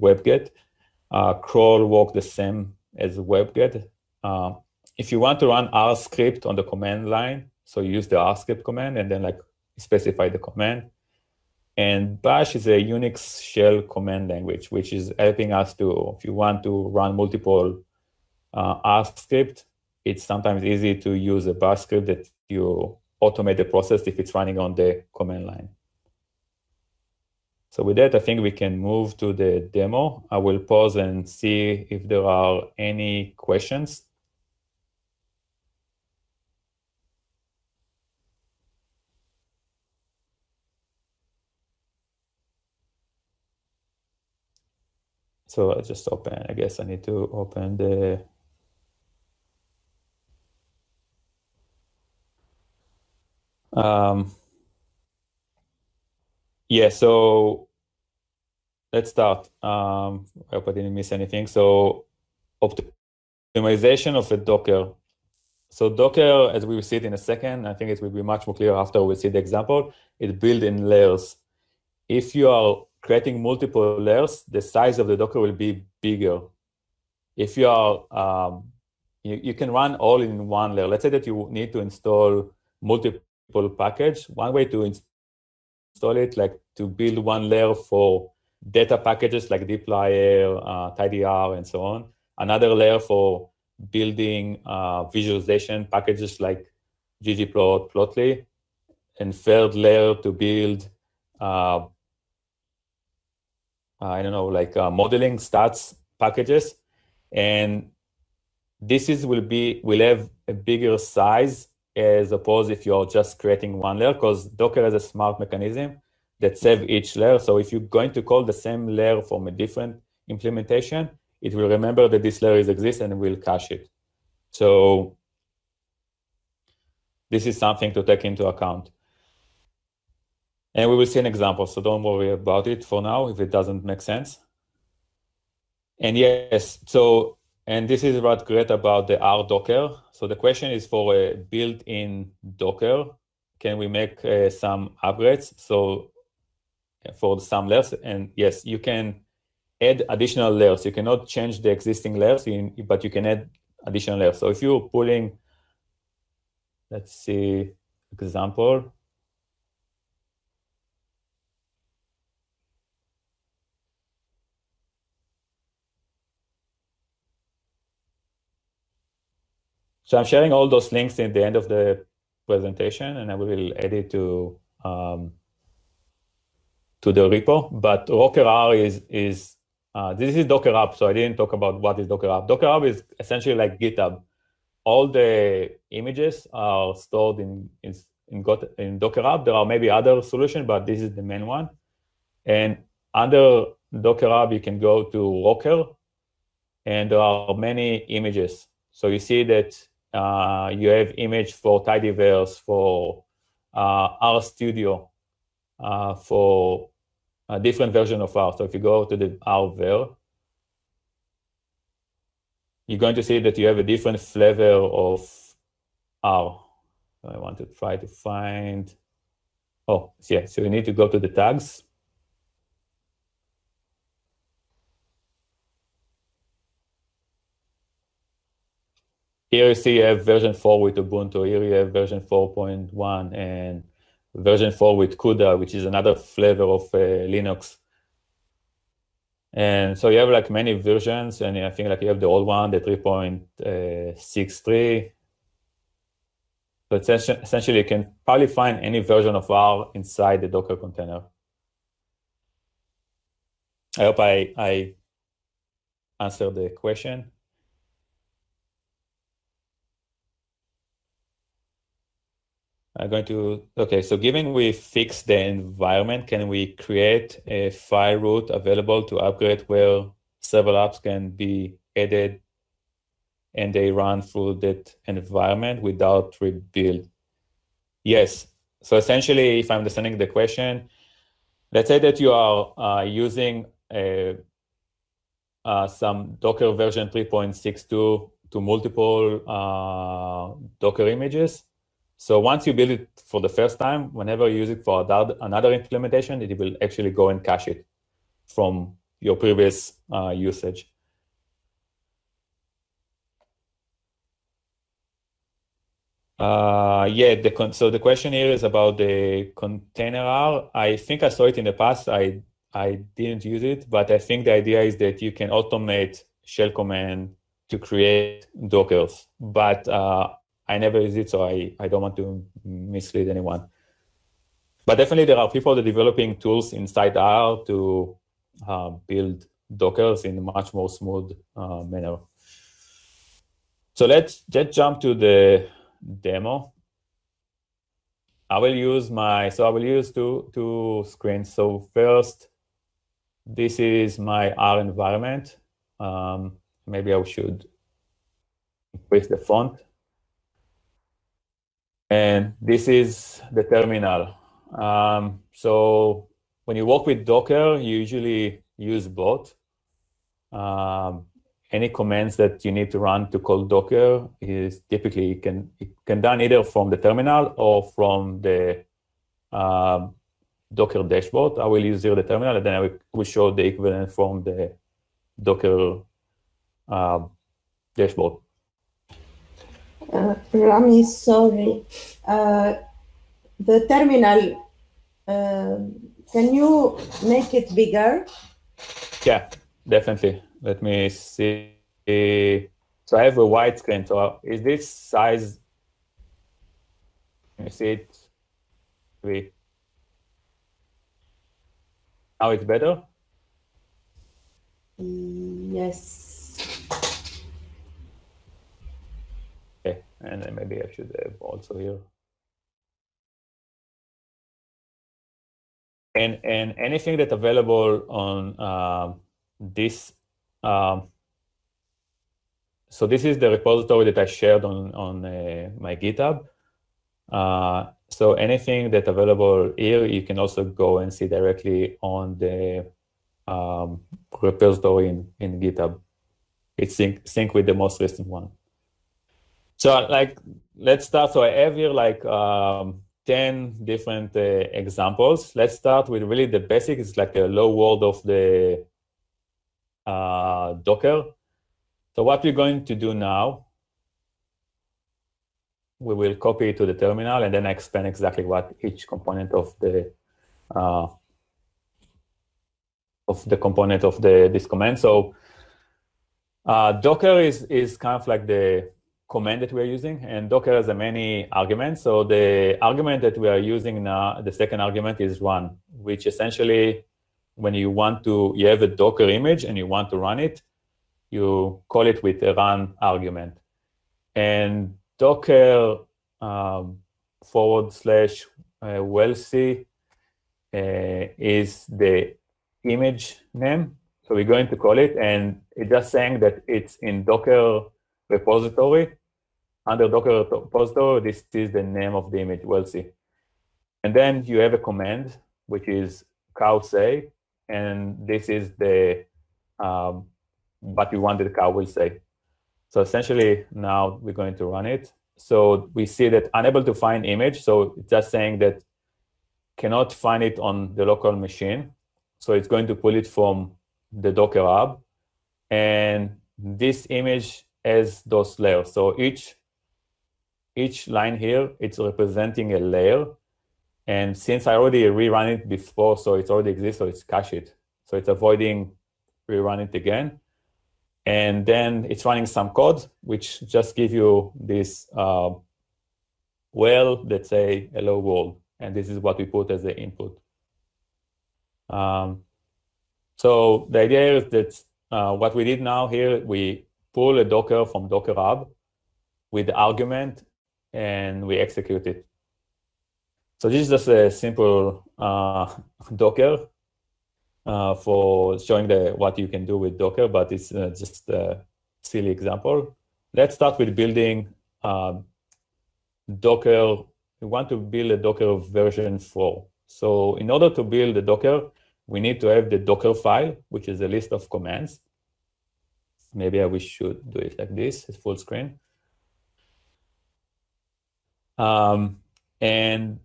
webget. Uh, curl work the same as webget. Uh, if you want to run R script on the command line, so you use the R script command and then like specify the command. And Bash is a Unix shell command language, which is helping us to, if you want to run multiple uh, R script, it's sometimes easy to use a Bash script that you automate the process if it's running on the command line. So with that, I think we can move to the demo. I will pause and see if there are any questions. So I just open, I guess I need to open the Um, yeah, so let's start. Um, I hope I didn't miss anything. So optimization of a Docker. So Docker, as we will see it in a second, I think it will be much more clear after we see the example, it built in layers. If you are creating multiple layers, the size of the Docker will be bigger. If you are, um, you, you can run all in one layer. Let's say that you need to install multiple package. One way to install it, like to build one layer for data packages like dplyr, uh, tidyr, and so on. Another layer for building uh, visualization packages like ggplot, plotly. And third layer to build, uh, I don't know, like uh, modeling stats packages. And this is will be will have a bigger size as opposed if you're just creating one layer, because Docker has a smart mechanism that save each layer. So if you're going to call the same layer from a different implementation, it will remember that this layer is exists and will cache it. So this is something to take into account. And we will see an example, so don't worry about it for now if it doesn't make sense. And yes, so and this is what's great about the R Docker. So the question is for a built-in Docker, can we make uh, some upgrades? So for some layers, and yes, you can add additional layers. You cannot change the existing layers, but you can add additional layers. So if you're pulling, let's see, example. So I'm sharing all those links in the end of the presentation, and I will add it to um, to the repo. But Rocker R is is uh, this is Docker Hub, so I didn't talk about what is Docker Hub. Docker Hub is essentially like GitHub. All the images are stored in in in, in Docker Hub. There are maybe other solutions, but this is the main one. And under Docker Hub, you can go to Rocker, and there are many images. So you see that uh, you have image for tidyverse, for uh, RStudio, uh, for a different version of R. So if you go to the R there, you're going to see that you have a different flavor of R. I want to try to find, oh, yeah, so you need to go to the tags. Here you see you have version 4 with Ubuntu. Here you have version 4.1 and version 4 with CUDA, which is another flavor of uh, Linux. And so you have like many versions, and I think like you have the old one, the 3.63. So essentially, you can probably find any version of R inside the Docker container. I hope I, I answered the question. I'm going to, okay, so given we fix the environment, can we create a file route available to upgrade where several apps can be added and they run through that environment without rebuild? Yes. So essentially, if I'm understanding the question, let's say that you are uh, using a, uh, some Docker version 3.62 to multiple uh, Docker images so once you build it for the first time, whenever you use it for another implementation, it will actually go and cache it from your previous uh, usage. Uh, yeah, the so the question here is about the container R. I think I saw it in the past. I I didn't use it, but I think the idea is that you can automate shell command to create Dockers. But uh, I never use it, so I, I don't want to mislead anyone. But definitely there are people that are developing tools inside R to uh, build Dockers in a much more smooth uh, manner. So let's just jump to the demo. I will use my, so I will use two, two screens. So first, this is my R environment. Um, maybe I should increase the font and this is the terminal. Um, so when you work with Docker, you usually use both. Um, any commands that you need to run to call Docker is typically can it can done either from the terminal or from the um, Docker dashboard. I will use here the terminal, and then I will, will show the equivalent from the Docker uh, dashboard. Uh, Rami, sorry. Uh, the terminal, uh, can you make it bigger? Yeah, definitely. Let me see. So I have a white screen. So is this size? Can you see it? Wait. Now it's better? Yes. And then maybe I should have also here. And, and anything that's available on uh, this, um, so this is the repository that I shared on, on uh, my GitHub. Uh, so anything that's available here, you can also go and see directly on the um, repository in, in GitHub. It's sync, sync with the most recent one. So like, let's start. So I have here like um, 10 different uh, examples. Let's start with really the basic. It's like a low world of the uh, Docker. So what we're going to do now, we will copy it to the terminal and then explain exactly what each component of the uh, of the component of the this command. So uh, Docker is is kind of like the command that we're using, and Docker has many arguments. So the argument that we are using now, the second argument is run, which essentially, when you want to, you have a Docker image and you want to run it, you call it with a run argument. And Docker um, forward slash uh, whalesay uh, is the image name. So we're going to call it, and it's just saying that it's in Docker repository. Under Docker repository, this is the name of the image, we'll see. And then you have a command, which is cow say, and this is the um, what we want the cow will say. So essentially, now we're going to run it. So we see that unable to find image. So it's just saying that cannot find it on the local machine. So it's going to pull it from the Docker hub. And this image has those layers. So each each line here, it's representing a layer. And since I already rerun it before, so it already exists, so it's cache it. So it's avoiding rerun it again. And then it's running some code, which just give you this uh, well, let's say hello world. And this is what we put as the input. Um, so the idea is that uh, what we did now here, we pull a Docker from Docker Hub with the argument and we execute it. So this is just a simple uh, Docker uh, for showing the what you can do with Docker, but it's uh, just a silly example. Let's start with building um, Docker. We want to build a Docker version 4. So in order to build a Docker, we need to have the Docker file, which is a list of commands. Maybe I should do it like this, it's full screen. Um, and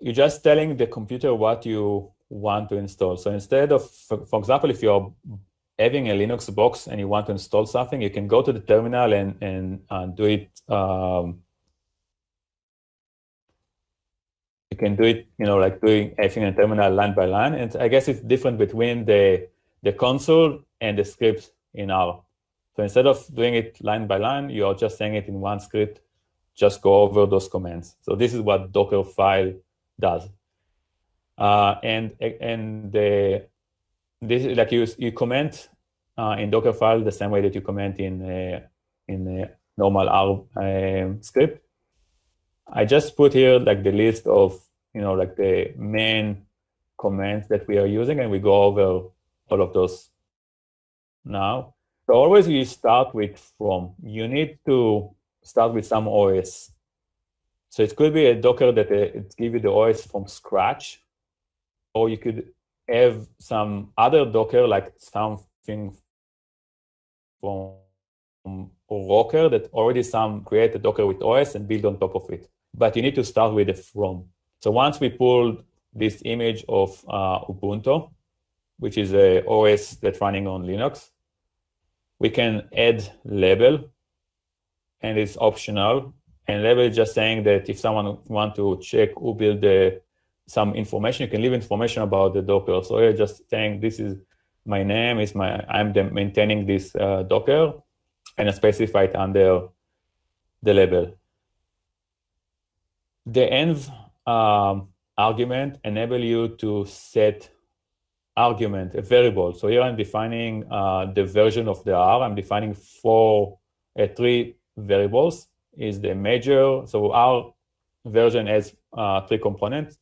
you're just telling the computer what you want to install. So instead of, for, for, example, if you're having a Linux box and you want to install something, you can go to the terminal and, and uh, do it. Um, you can do it, you know, like doing everything in the terminal line by line. And I guess it's different between the, the console and the script in R. So instead of doing it line by line, you're just saying it in one script, just go over those commands. So this is what Docker file does. Uh, and and the this is like you you comment uh, in Docker file the same way that you comment in uh, in a normal R um, script. I just put here like the list of you know like the main commands that we are using, and we go over all of those now. So always you start with from. You need to start with some OS. So it could be a Docker that uh, it give you the OS from scratch, or you could have some other Docker, like something from Rocker that already some create a Docker with OS and build on top of it. But you need to start with the from. So once we pulled this image of uh, Ubuntu, which is a OS that's running on Linux, we can add label and it's optional. And label is just saying that if someone want to check who built the some information. You can leave information about the Docker. So you're just saying this is my name, is my I'm maintaining this uh, Docker, and I specify it under the label. The env um, argument enable you to set argument, a variable. So here I'm defining uh, the version of the R. I'm defining four, uh, three variables. Is the major, so our version has uh, three components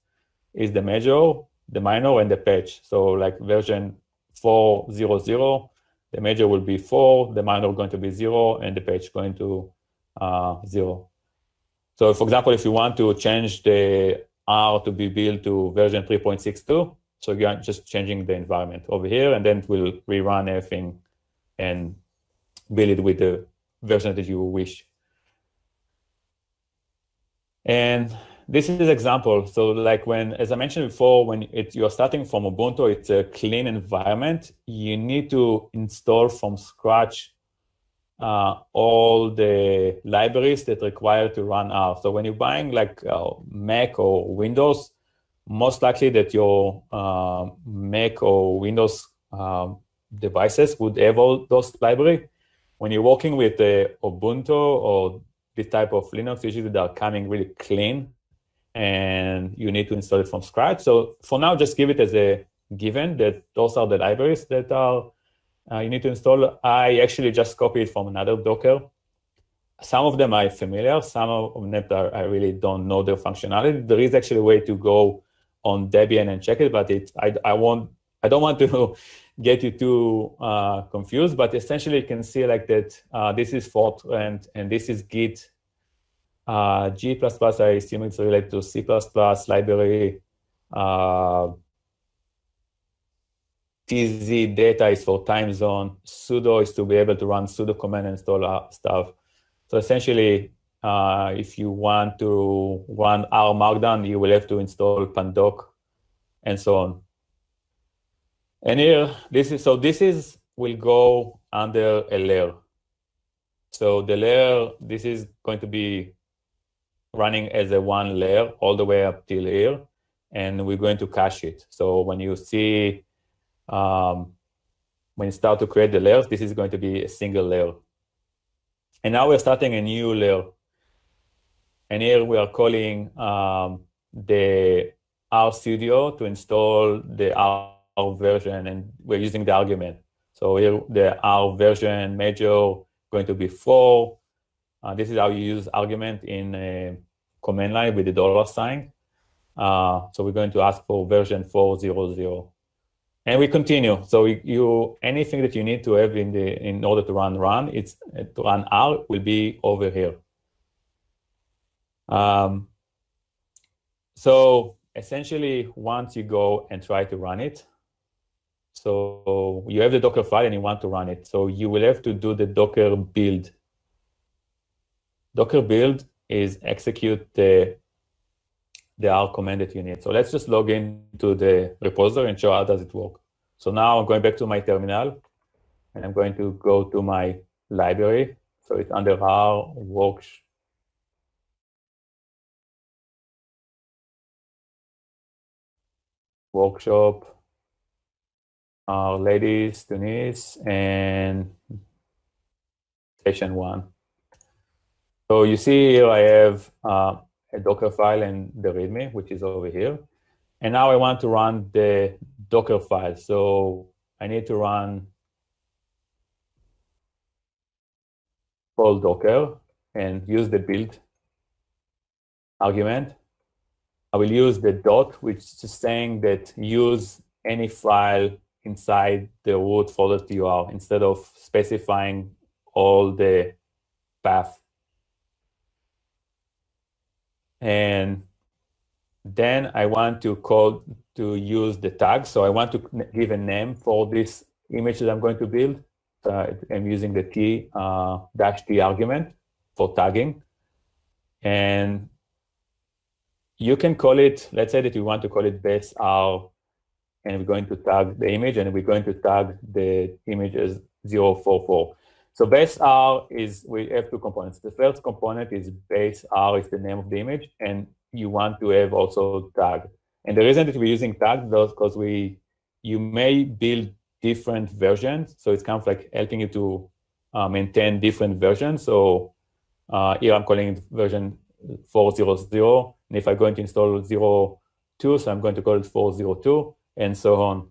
is the major, the minor, and the patch. So like version 4.0.0, the major will be 4, the minor going to be 0, and the patch going to uh, 0. So for example, if you want to change the R to be built to version 3.62, so you're just changing the environment over here, and then it will rerun everything and build it with the version that you wish. And this is example. So like when, as I mentioned before, when it, you're starting from Ubuntu, it's a clean environment. You need to install from scratch uh, all the libraries that require to run R. So when you're buying like uh, Mac or Windows, most likely that your uh, Mac or Windows um, devices would have all those library. When you're working with Ubuntu or this type of Linux, usually they are coming really clean and you need to install it from scratch. So for now, just give it as a given that those are the libraries that are uh, you need to install. I actually just copied from another Docker. Some of them are familiar, some of them are, I really don't know their functionality. There is actually a way to go on Debian and check it, but it I, I won't I don't want to get you too uh, confused, but essentially you can see like that uh, this is Fortran and this is Git. Uh, G++, I assume it's related to C++ library. Uh, TZ data is for time zone. sudo is to be able to run sudo command and install stuff. So essentially, uh, if you want to run R Markdown, you will have to install pandoc and so on. And here, this is so this is will go under a layer. So the layer, this is going to be running as a one layer all the way up till here, and we're going to cache it. So when you see, um, when you start to create the layers, this is going to be a single layer. And now we're starting a new layer. And here we are calling um, the RStudio to install the R R version and we're using the argument. So here the R version major going to be four. Uh, this is how you use argument in a command line with the dollar sign. Uh, so we're going to ask for version 400. And we continue. So you anything that you need to have in the in order to run run, it's to run R will be over here. Um, so essentially, once you go and try to run it, so you have the Docker file and you want to run it. So you will have to do the Docker build. Docker build is execute the, the R command that you need. So let's just log in to the repository and show how does it work. So now I'm going back to my terminal and I'm going to go to my library. So it's under R work, workshop uh, ladies, Tunis, and session one. So you see here I have uh, a Docker file and the README, which is over here. And now I want to run the Docker file. So I need to run call Docker and use the build argument. I will use the dot, which is saying that use any file inside the root folder are instead of specifying all the path. And then I want to call to use the tag. So I want to give a name for this image that I'm going to build. Uh, I'm using the t uh, dash t argument for tagging. And you can call it, let's say that you want to call it base R and we're going to tag the image and we're going to tag the image as 044. So base R is, we have two components. The first component is base R is the name of the image and you want to have also tag. And the reason that we're using tag is because we, you may build different versions. So it's kind of like helping you to uh, maintain different versions. So uh, here I'm calling it version 400. And if I'm going to install 02, so I'm going to call it 402 and so on.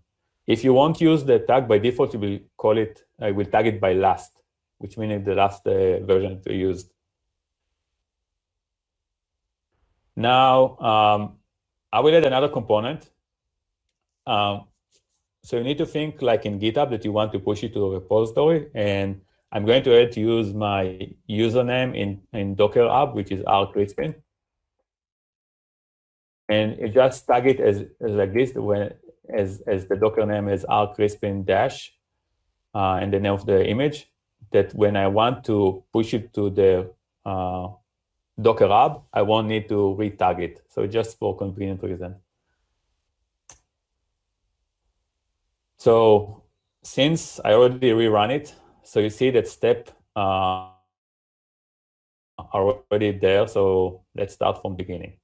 If you won't use the tag by default, you will call it, I will tag it by last, which means the last uh, version you used. Now, um, I will add another component. Um, so you need to think like in GitHub that you want to push it to a repository. And I'm going to add to use my username in, in Docker Hub, which is rkrispin. And you just tag it as, as like this when as, as the Docker name is rkrispin dash uh, and the name of the image, that when I want to push it to the uh, Docker hub, I won't need to retag it. So just for convenient reason. So since I already rerun it, so you see that step uh, already there. So let's start from beginning.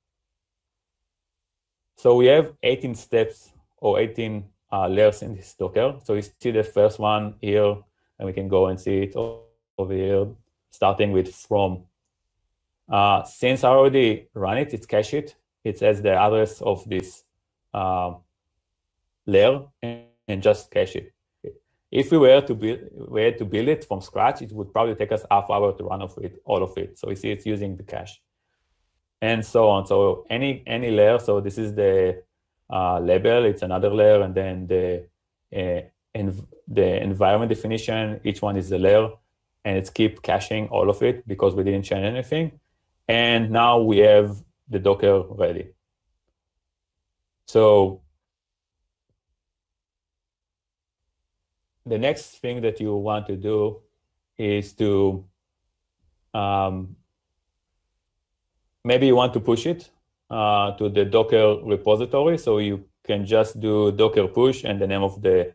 So we have 18 steps or 18 uh, layers in this Docker. So you see the first one here, and we can go and see it over here, starting with from. uh, since I already run it, it's cached it. It says the address of this uh, layer and, and, just cache it. If we were to build were to build it from scratch, it would probably take us half hour to run of it, all of it. So you see, it's using the cache, and so on. So any any layer. So this is the uh, label. It's another layer, and then the uh, the environment definition. Each one is a layer, and it's keep caching all of it because we didn't change anything. And now we have the Docker ready. So the next thing that you want to do is to um, maybe you want to push it uh, to the Docker repository. So you can just do Docker push and the name of the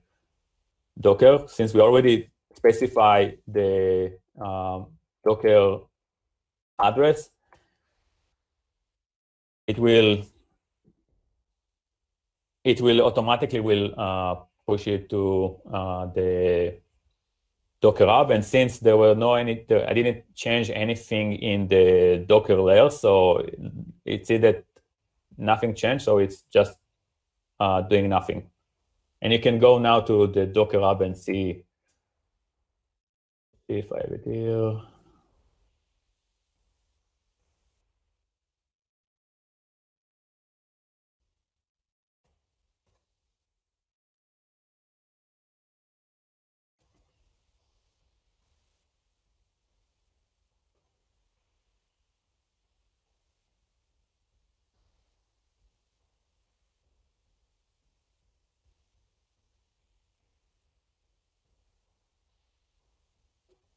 Docker. Since we already specify the um, Docker address, it will it will automatically will uh, push it to uh, the Docker hub. And since there were no any, I didn't change anything in the Docker layer, so it see that nothing changed. So it's just uh, doing nothing. And you can go now to the Docker hub and see if I have it here.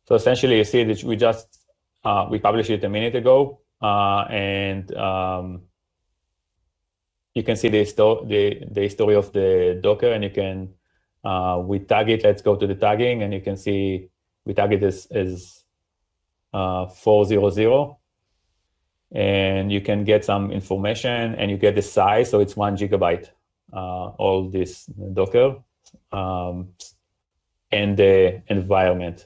So essentially, you see that we just uh, we published it a minute ago, uh, and um, you can see the, the the history of the Docker, and you can uh, we tag it. Let's go to the tagging, and you can see we tag it as as uh, 400, and you can get some information, and you get the size. So it's one gigabyte. Uh, all this Docker um, and the environment.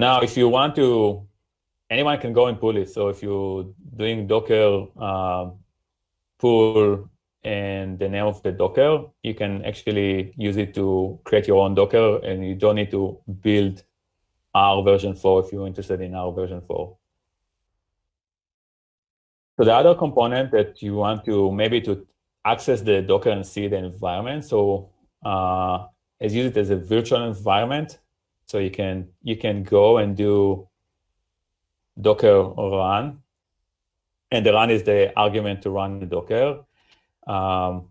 Now, if you want to, anyone can go and pull it. So if you're doing Docker uh, pull and the name of the Docker, you can actually use it to create your own Docker and you don't need to build R version 4 if you're interested in R version 4. So the other component that you want to maybe to access the Docker and see the environment. So uh, as use it as a virtual environment so you can you can go and do Docker run, and the run is the argument to run the Docker. Um,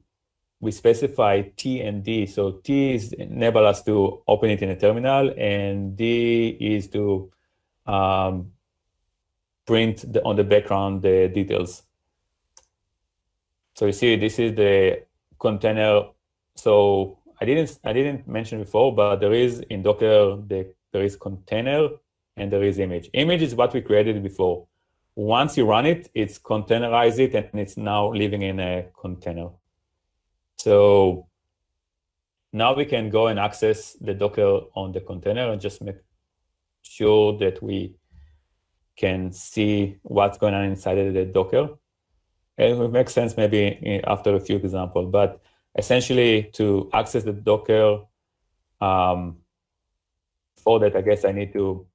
we specify T and D. So T is enable us to open it in a terminal, and D is to um, print the, on the background the details. So you see, this is the container. So I didn't I didn't mention before, but there is in Docker the, there is container and there is image. Image is what we created before. Once you run it, it's containerized it and it's now living in a container. So now we can go and access the Docker on the container and just make sure that we can see what's going on inside of the Docker. And it will make sense maybe eh, after a few examples, but essentially to access the Docker, um, for that, I guess I need to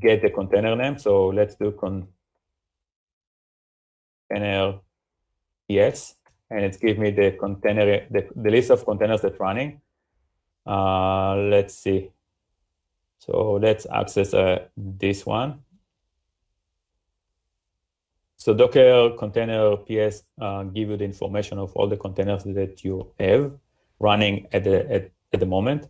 get the container name. So let's do con container yes, and it's give me the container, the, the list of containers that's running. Uh, let's see. So let's access uh, this one. So Docker container PS uh, give you the information of all the containers that you have running at the at, at the moment.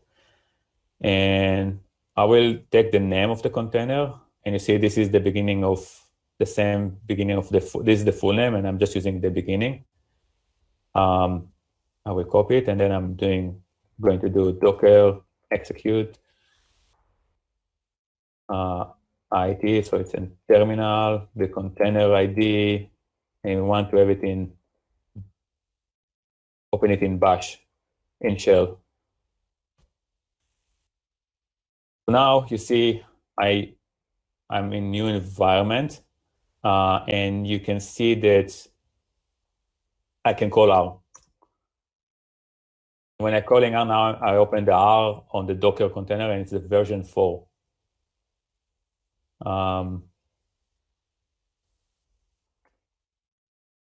And I will take the name of the container, and you see this is the beginning of the same beginning of the this is the full name, and I'm just using the beginning. Um, I will copy it, and then I'm doing going to do Docker execute uh, IT, so it's in terminal, the container ID, and we want to have it in, open it in bash, in shell. So now you see I, I'm in new environment uh, and you can see that I can call R. When I'm calling R now, I open the R on the Docker container and it's the version four. Um,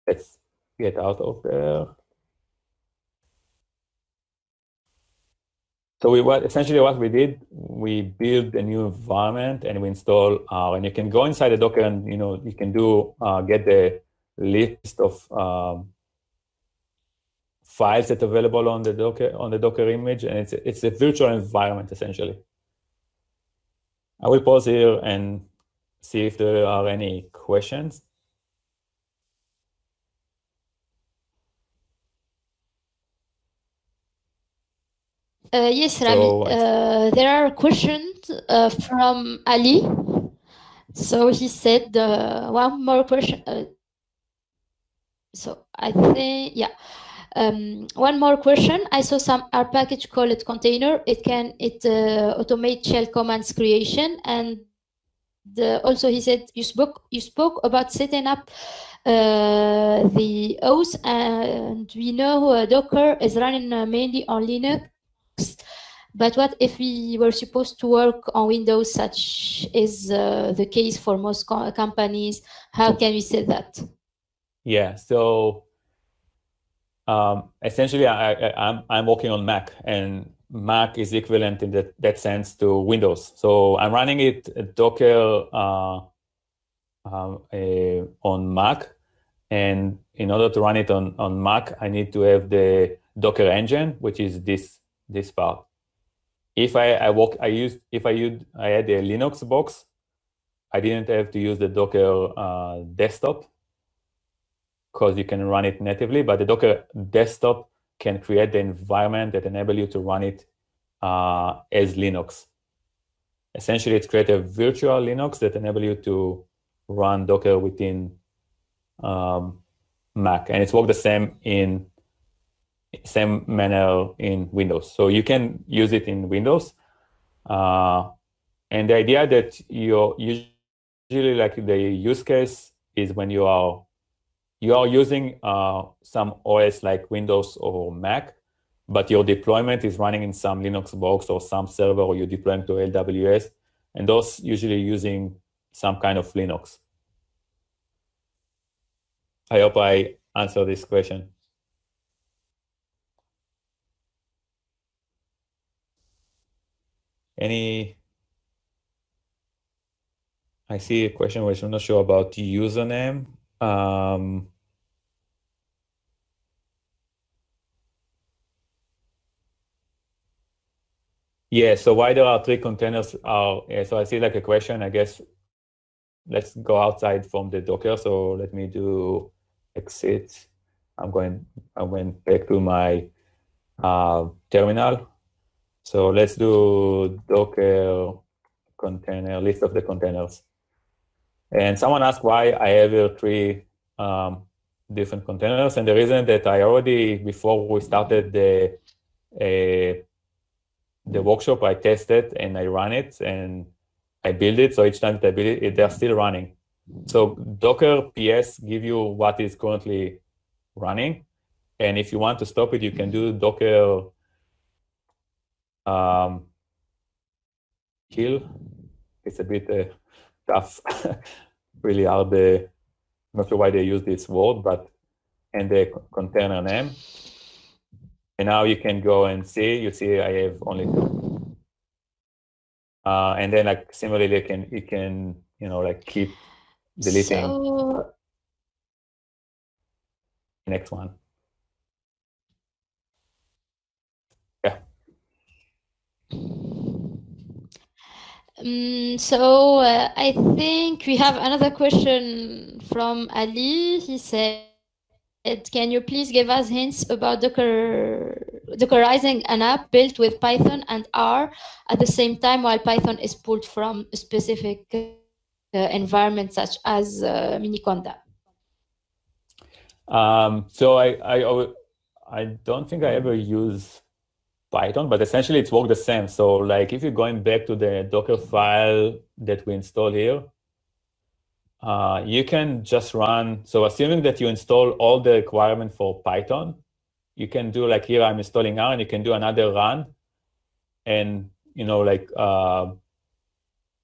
let's get out of there. So we what essentially what we did, we build a new environment and we install R. And you can go inside the Docker and you know you can do uh, get the list of um, files that are available on the Docker on the Docker image, and it's it's a virtual environment essentially. I will pause here and see if there are any questions. Uh, yes, Rami. So, uh, there are questions uh, from Ali. So he said uh, one more question. Uh, so I think, yeah. Um, one more question. I saw some R package called container. It can it uh, automate shell commands creation and the, also he said you spoke you spoke about setting up uh, the OS and we know uh, Docker is running mainly on Linux but what if we were supposed to work on Windows, such is uh, the case for most co companies? How can we say that? Yeah, so um, essentially, I, am I'm, I'm working on Mac, and Mac is equivalent in that, that sense to Windows. So I'm running it Docker uh, uh, on Mac, and in order to run it on, on Mac, I need to have the Docker engine, which is this this part. If I, I work, I used, if I used, I had a Linux box, I didn't have to use the Docker uh, desktop because you can run it natively, but the Docker desktop can create the environment that enable you to run it uh, as Linux. Essentially, it's create a virtual Linux that enable you to run Docker within um, Mac, and it's work the same in same manner in Windows. So you can use it in Windows. Uh, and the idea that you're usually like the use case is when you are you are using uh, some OS like Windows or Mac, but your deployment is running in some Linux box or some server, or you're deploying to AWS, and those usually using some kind of Linux. I hope I answer this question. Any, I see a question which I'm not sure about the username. Um, yeah, so why there are three containers are, so I see like a question, I guess, let's go outside from the Docker. So let me do exit. I'm going, I went back to my uh, terminal. So let's do Docker container, list of the containers. And someone asked why I have three um, different containers. And the reason that I already, before we started the, uh, the workshop, I test it and I run it and I build it. So each time that I build it, they're still running. So Docker PS give you what is currently running. And if you want to stop it, you can do Docker um, kill. It's a bit uh, tough, really hard. Uh, not sure why they use this word, but and the container name. And now you can go and see. You see, I have only two. Uh, and then, like similarly, you can you can you know like keep deleting. So... Next one. Um, so uh, I think we have another question from Ali. He said, "Can you please give us hints about Docker, Dockerizing an app built with Python and R at the same time while Python is pulled from a specific uh, environment such as uh, Miniconda?" Um, so I, I I don't think I ever use Python, but essentially it's work the same. So like if you're going back to the Docker file that we install here, uh, you can just run, so assuming that you install all the requirement for Python, you can do like here, I'm installing R and you can do another run and, you know, like uh,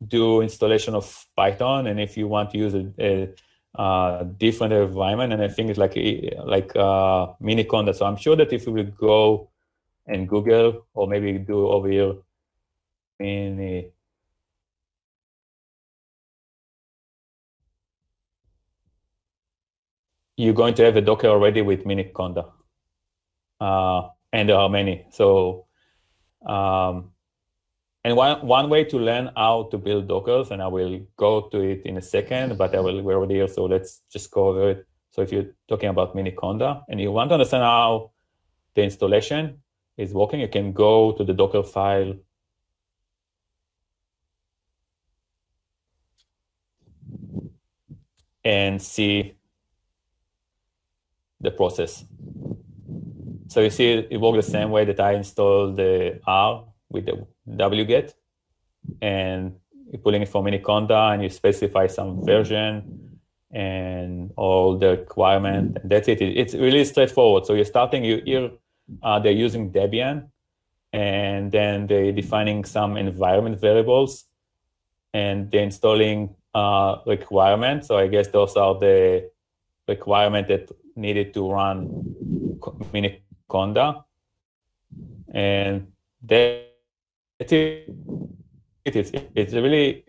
do installation of Python. And if you want to use a, a uh, different environment, and I think it's like like uh, Miniconda. So I'm sure that if you will go and Google or maybe do over here in you're going to have a Docker already with Miniconda. Uh, and there are many. So, um, and one, one way to learn how to build Dockers, and I will go to it in a second, but I will, we're already here, so let's just go over it. So if you're talking about Miniconda and you want to understand how the installation is working, you can go to the Docker file and see the process. So you see it works the same way that I installed the R with the wget and you're pulling it from Miniconda and you specify some version and all the requirement and that's it. It's really straightforward. So you're starting, you here uh, they're using Debian and then they're defining some environment variables and they're installing uh, requirements. So I guess those are the requirement that needed to run Miniconda. And that's it. It is. It's really,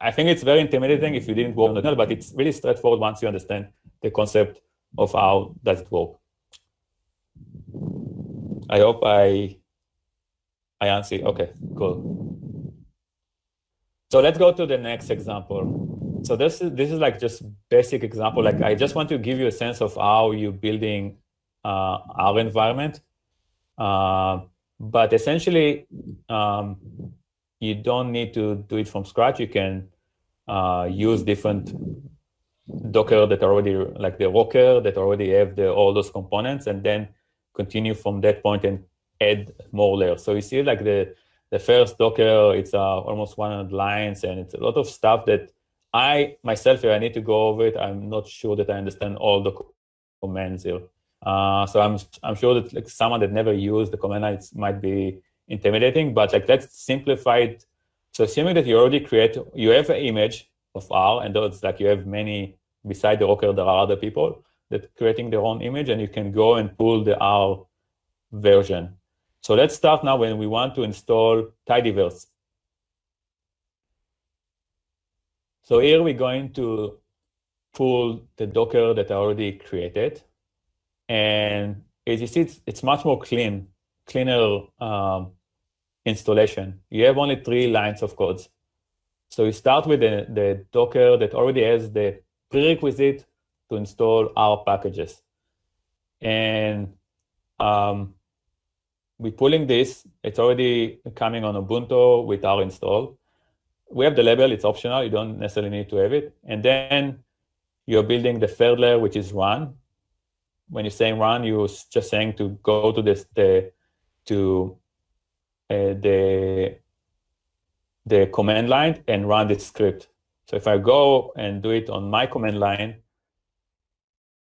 I think it's very intimidating if you didn't work on the tunnel, but it's really straightforward once you understand the concept of how does it work. I hope I I answer. Okay, cool. So let's go to the next example. So this is this is like just basic example. Like I just want to give you a sense of how you're building uh, our environment. Uh, but essentially, um, you don't need to do it from scratch. You can uh, use different Docker that already like the Rocker that already have the, all those components, and then continue from that point and add more layers. So you see like the, the first Docker, it's uh, almost 100 lines and it's a lot of stuff that I myself here, I need to go over it. I'm not sure that I understand all the commands here. Uh, so I'm I'm sure that like someone that never used the command lines might be intimidating, but like let's simplify it. So assuming that you already create, you have an image of R, and those like you have many beside the Rocker, there are other people that creating their own image and you can go and pull the R version. So let's start now when we want to install tidyverse. So here we're going to pull the Docker that I already created. And as you see, it's, it's much more clean, cleaner um, installation. You have only three lines of codes. So you start with the, the Docker that already has the prerequisite to install our packages. And um, we're pulling this. It's already coming on Ubuntu with our install. We have the label. It's optional. You don't necessarily need to have it. And then you're building the third layer, which is run. When you're saying run, you're just saying to go to this the to uh, the the command line and run the script. So if I go and do it on my command line,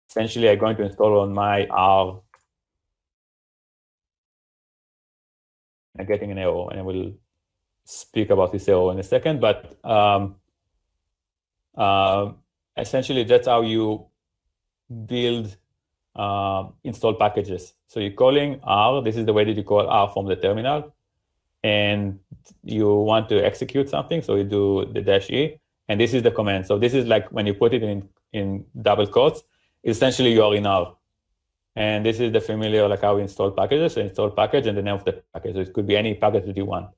essentially I'm going to install on my R. I'm getting an error, and I will speak about error in a second. But um, uh, essentially, that's how you build uh, install packages. So you're calling R. This is the way that you call R from the terminal, and you want to execute something. So you do the dash E, and this is the command. So this is like when you put it in in double quotes essentially you are in R. And this is the familiar, like how we install packages, so install package and the name of the package. So it could be any package that you want.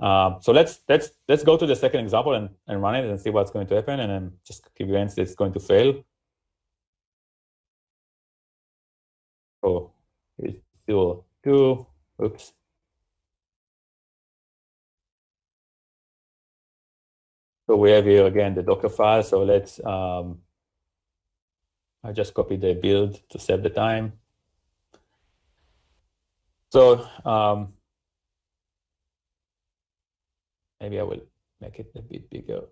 Uh, so let's let's let's go to the second example and, and run it and see what's going to happen, and then just give you answer it's going to fail. Oh, it's still two. Oops. So we have here again the Docker file. So let's um, I just copy the build to save the time. So um, maybe I will make it a bit bigger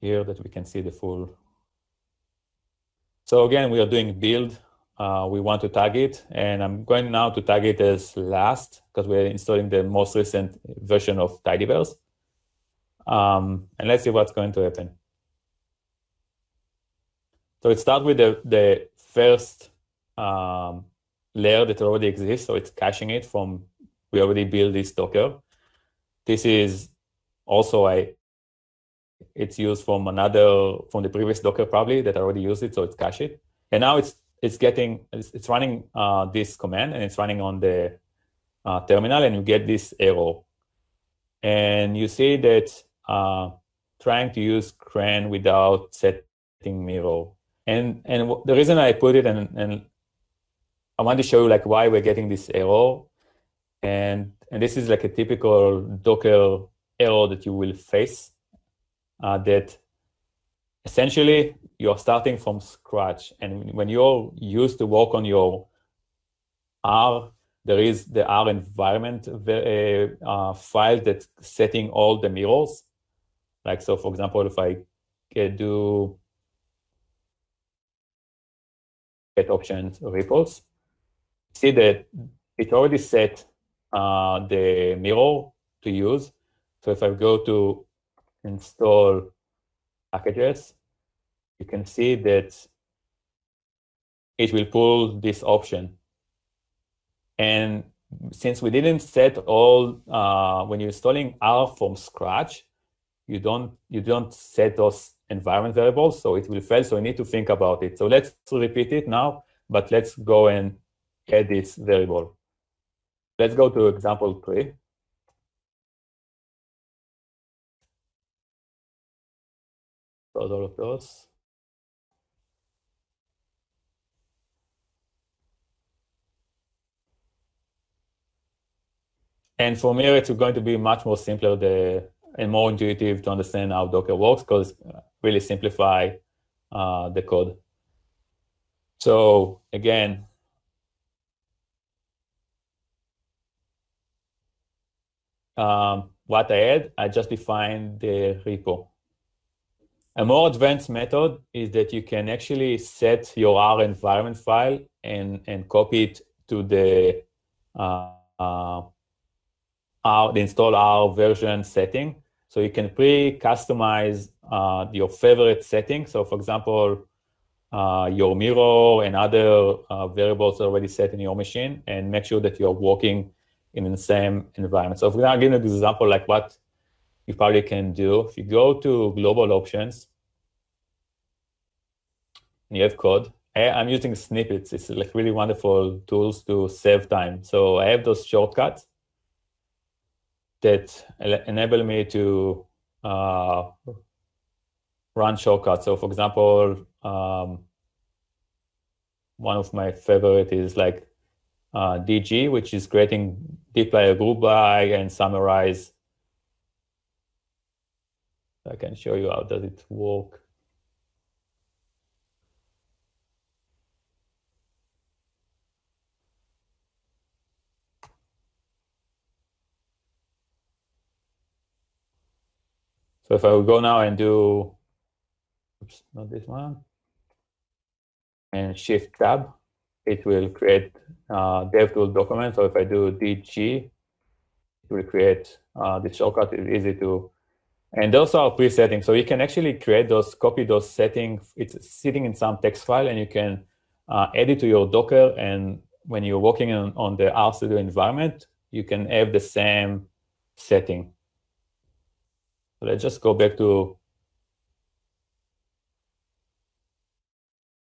here that we can see the full. So again, we are doing build. Uh, we want to tag it, and I'm going now to tag it as last because we're installing the most recent version of tidyverse. Um, and let's see what's going to happen. So it starts with the, the first um, layer that already exists. So it's caching it from, we already built this Docker. This is also a, it's used from another, from the previous Docker probably that already used it. So it's cache it. And now it's, it's getting, it's, it's running uh, this command and it's running on the uh, terminal and you get this error. And you see that uh, trying to use CRAN without setting mirror. And and the reason I put it and, and I want to show you like why we're getting this error. And and this is like a typical Docker error that you will face uh, that essentially you're starting from scratch. And when you're used to work on your R, there is the R environment uh, uh, file that's setting all the mirrors. Like, so for example, if I do get options repos, see that it already set uh, the mirror to use. So if I go to install packages, you can see that it will pull this option. And since we didn't set all, uh, when you're installing R from scratch, you don't you don't set those environment variables, so it will fail. So you need to think about it. So let's repeat it now, but let's go and add this variable. Let's go to example three. Close all of those. And from here, it's going to be much more simpler the and more intuitive to understand how Docker works because really simplify uh, the code. So again, um, what I had, I just defined the repo. A more advanced method is that you can actually set your R environment file and, and copy it to the, uh, uh, R, the install R version setting. So you can pre-customize uh, your favorite setting. So for example, uh, your mirror and other uh, variables already set in your machine and make sure that you're working in the same environment. So if we're give an example like what you probably can do, if you go to global options, you have code, I'm using snippets. It's like really wonderful tools to save time. So I have those shortcuts that enable me to uh, run shortcuts. So for example, um, one of my favorite is like uh, DG, which is creating dplyr group by and summarize. I can show you how does it work. So if I will go now and do, oops, not this one, and shift tab, it will create uh, DevTool document. So if I do DG, it will create uh, the shortcut. It's easy to, and those are presetting. So you can actually create those, copy those settings. It's sitting in some text file, and you can uh, add it to your Docker. And when you're working on, on the RStudio environment, you can have the same setting. Let's just go back to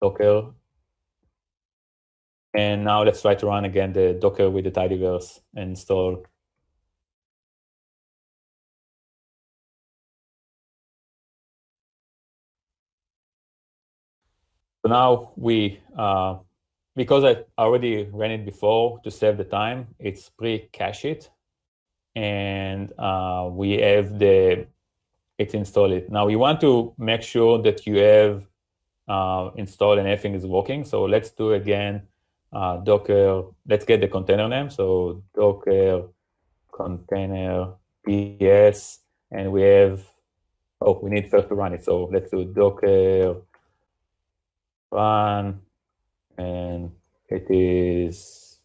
Docker. And now let's try to run again the Docker with the tidyverse and install. So now we, uh, because I already ran it before to save the time, it's pre-cache it. And uh, we have the it's installed. it. Now you want to make sure that you have uh, installed and everything is working. So let's do again uh, Docker, let's get the container name. So Docker container PS, and we have, oh, we need first to run it. So let's do Docker run, and it is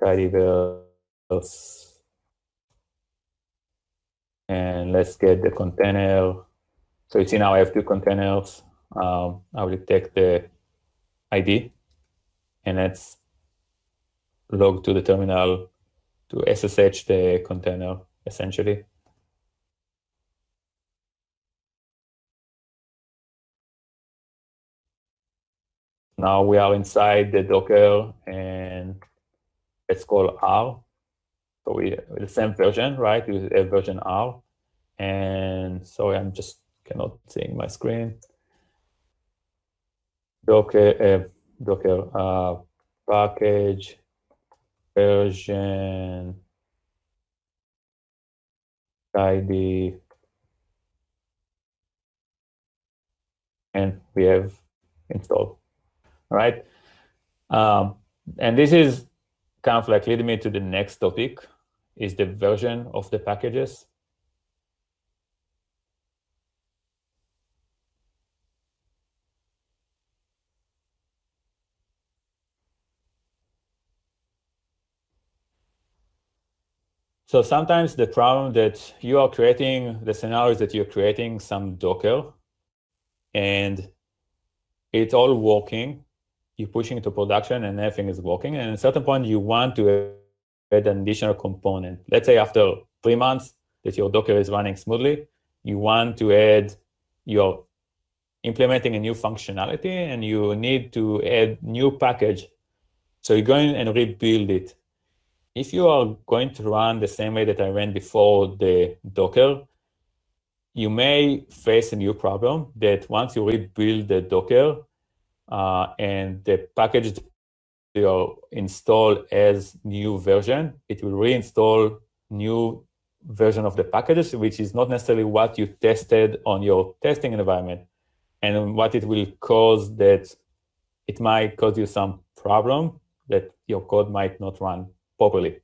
tidyverse. And let's get the container. So you see now I have two containers. Um, I will take the ID and let's log to the terminal to SSH the container, essentially. Now we are inside the Docker and let's call R. So we the same version, right? We have version R. And sorry, I'm just cannot seeing my screen. Docker, uh, Docker uh, package version ID and we have installed. All right. Um, and this is kind of like leading me to the next topic is the version of the packages. So sometimes the problem that you are creating, the scenario is that you're creating some Docker and it's all working. You're pushing to production and everything is working. And at a certain point, you want to add an additional component. Let's say after three months that your Docker is running smoothly, you want to add, you're implementing a new functionality and you need to add new package. So you're going and rebuild it if you are going to run the same way that I ran before the Docker, you may face a new problem that once you rebuild the Docker uh, and the package you install as new version, it will reinstall new version of the packages, which is not necessarily what you tested on your testing environment. And what it will cause that it might cause you some problem that your code might not run properly.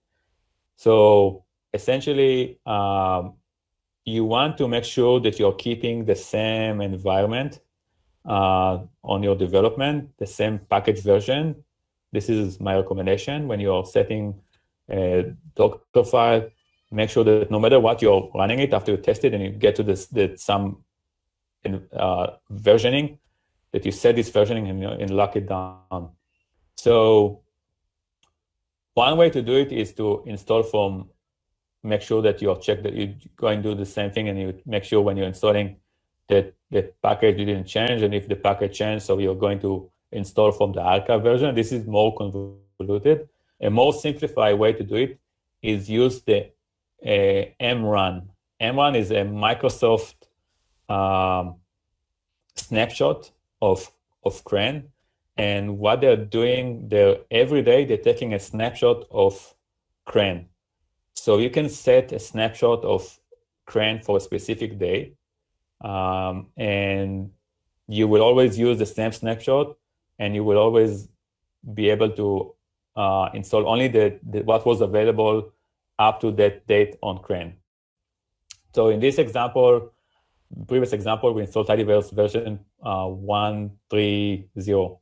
So essentially, um, you want to make sure that you're keeping the same environment uh, on your development, the same package version. This is my recommendation when you're setting a Docker file. Make sure that no matter what you're running it after you test it and you get to this that some uh, versioning, that you set this versioning and, and lock it down. So one way to do it is to install from, make sure that you check that you go and do the same thing and you make sure when you're installing that the package didn't change. And if the package changed, so you're going to install from the archive version. This is more convoluted. A more simplified way to do it is use the uh, MRAN. MRAN is a Microsoft um, snapshot of, of CRAN and what they're doing, they're every day they're taking a snapshot of CRAN. So you can set a snapshot of CRAN for a specific day, um, and you will always use the same snapshot, and you will always be able to uh, install only the, the, what was available up to that date on CRAN. So in this example, previous example, we installed tidyverse version uh, 130.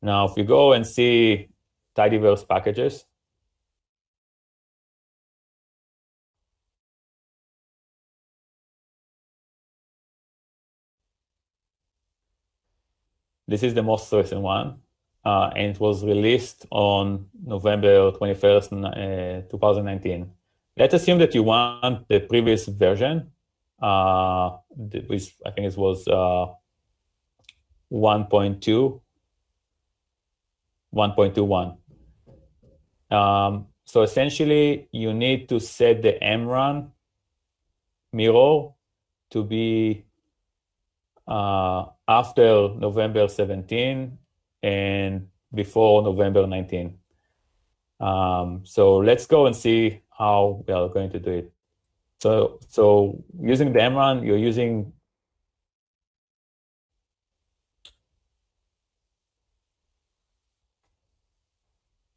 Now, if you go and see tidyverse packages, this is the most recent one, uh, and it was released on November 21st, uh, 2019. Let's assume that you want the previous version, uh, which I think it was uh, 1.2 1.21. Um, so essentially, you need to set the MRAN mirror to be uh, after November 17 and before November 19. Um, so let's go and see how we are going to do it. So, so using the MRAN, you're using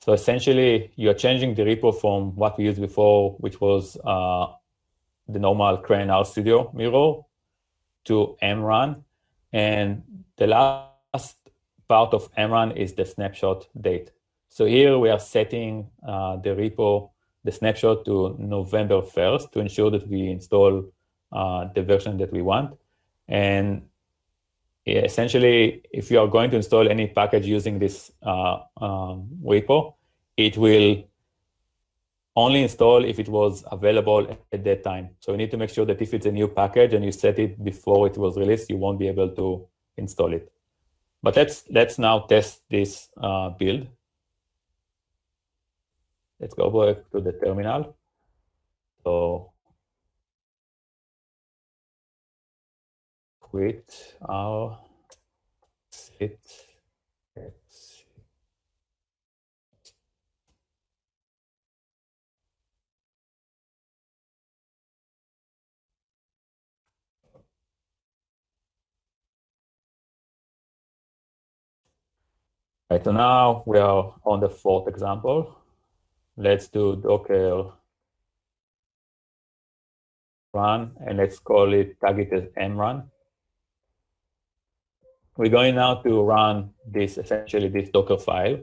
So essentially, you're changing the repo from what we used before, which was uh, the normal CRAN RStudio mirror, to MRAN. And the last part of MRAN is the snapshot date. So here we are setting uh, the repo, the snapshot to November 1st to ensure that we install uh, the version that we want. And essentially, if you are going to install any package using this uh, um, repo, it will only install if it was available at that time. So you need to make sure that if it's a new package and you set it before it was released, you won't be able to install it. But let's let's now test this uh, build. Let's go back to the terminal. So quit our sit Right, so now we are on the fourth example. Let's do docker run, and let's call it it as MRAN. We're going now to run this, essentially this Docker file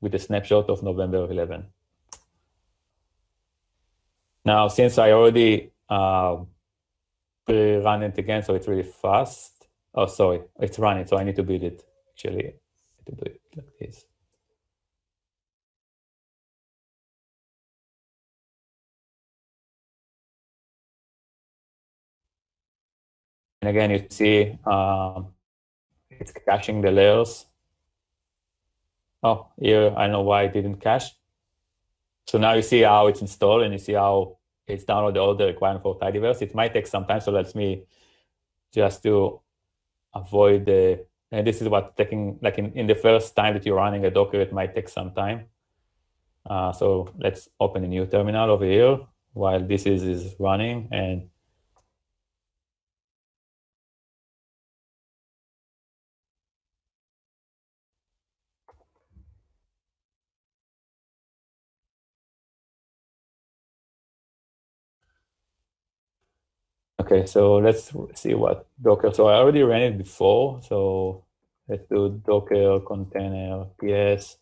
with a snapshot of November 11. Now, since I already uh, run it again, so it's really fast. Oh, sorry, it's running, so I need to build it actually to do it like this. And again, you see um, it's caching the layers. Oh, here, I know why it didn't cache. So now you see how it's installed and you see how it's downloaded all the requirement for tidyverse. It might take some time, so let me just to avoid the and this is what taking, like in, in the first time that you're running a Docker, it might take some time. Uh, so let's open a new terminal over here while this is, is running and Okay, so let's see what Docker. So I already ran it before. So let's do Docker container ps.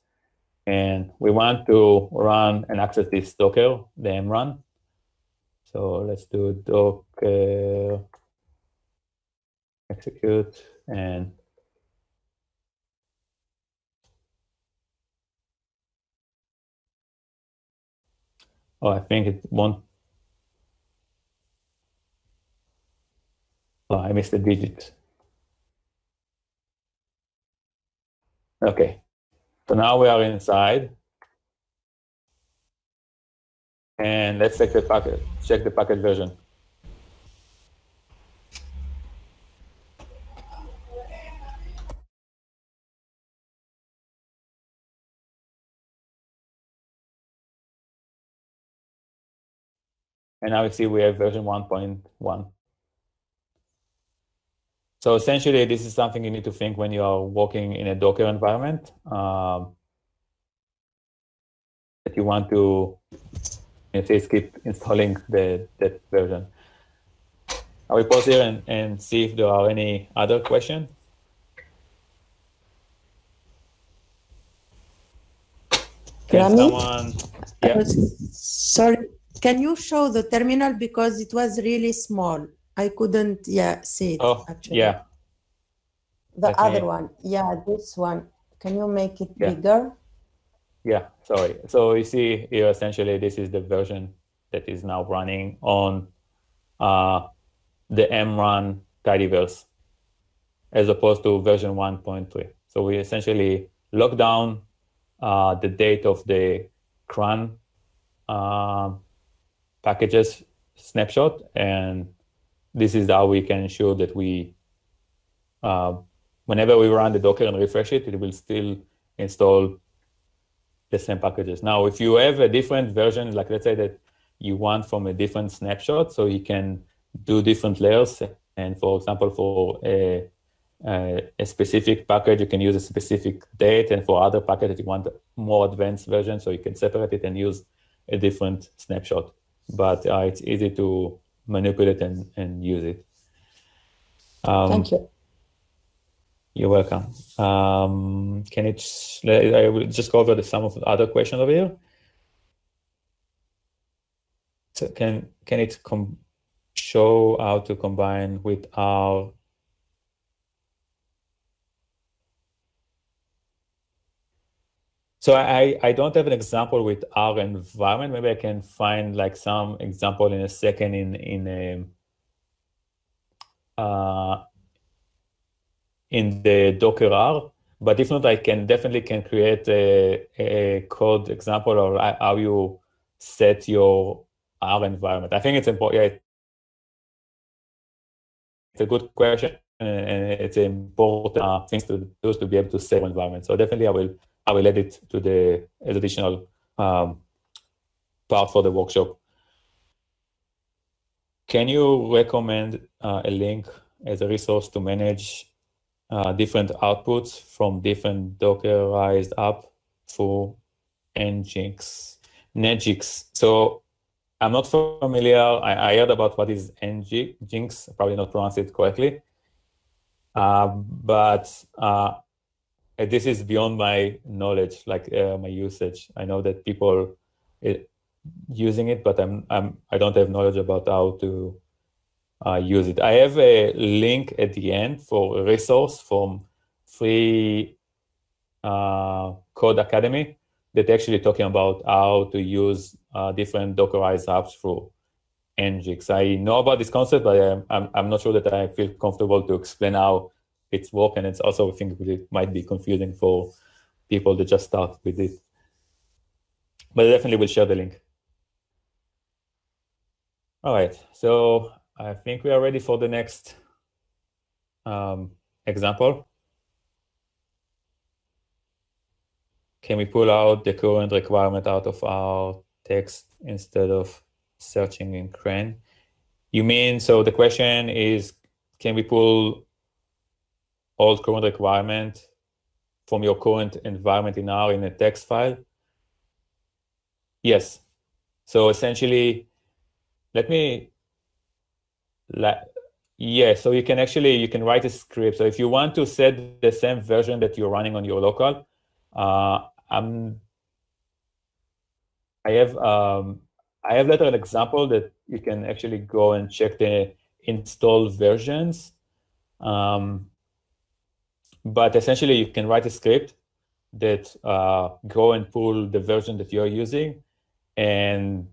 And we want to run and access this Docker, the MRAN. So let's do Docker execute and Oh, I think it won't Oh, I missed a digit. Okay, so now we are inside. And let's check the packet, check the packet version. And now we see we have version 1.1. So essentially, this is something you need to think when you are working in a Docker environment um, that you want to you know, keep installing the that version. I will pause here and, and see if there are any other questions. Can someone? Yeah. sorry, can you show the terminal because it was really small? I couldn't, yeah, see it. Oh, actually. yeah. The Let other me... one, yeah, this one. Can you make it yeah. bigger? Yeah, sorry. So you see here, essentially, this is the version that is now running on uh, the MRAN tidyverse as opposed to version 1.3. So we essentially lock down uh, the date of the CRAN uh, packages snapshot and this is how we can ensure that we, uh, whenever we run the Docker and refresh it, it will still install the same packages. Now, if you have a different version, like let's say that you want from a different snapshot, so you can do different layers. And for example, for a uh, a specific package, you can use a specific date, and for other packages, you want more advanced version, so you can separate it and use a different snapshot. But uh, it's easy to manipulate and, and use it. Um, Thank you. You're welcome. Um, can it? I will just go over the, some of the other questions over here. So can can it show how to combine with R So I, I don't have an example with R environment. Maybe I can find like some example in a second in in a, uh, in the Docker R. But if not, I can definitely can create a, a code example or how you set your R environment. I think it's important. Yeah, it's a good question and it's important uh, things to to be able to set environment. So definitely I will I will add it to the as additional um, part for the workshop. Can you recommend uh, a link as a resource to manage uh, different outputs from different Dockerized app for Nginx? Nginx. So I'm not familiar. I, I heard about what is Nginx. Probably not pronounce it correctly. Uh, but uh, this is beyond my knowledge, like uh, my usage. I know that people it, eh, using it, but I'm, I'm I don't have knowledge about how to uh, use it. I have a link at the end for a resource from free uh, Code Academy that actually talking about how to use uh, different Dockerized apps through Nginx. I know about this concept, but I'm, I'm, I'm not sure that I feel comfortable to explain how it's work, and it's also I think it might be confusing for people that just start with it. But I definitely will share the link. All right, so I think we are ready for the next um, example. Can we pull out the current requirement out of our text instead of searching in CRAN? You mean, so the question is, can we pull all current requirement from your current environment in R in a text file? Yes. So essentially, let me, yeah, so you can actually, you can write a script. So if you want to set the same version that you're running on your local, uh, I'm, I have, um, I have later an example that you can actually go and check the install versions. Um, but essentially, you can write a script that uh, go and pull the version that you're using, and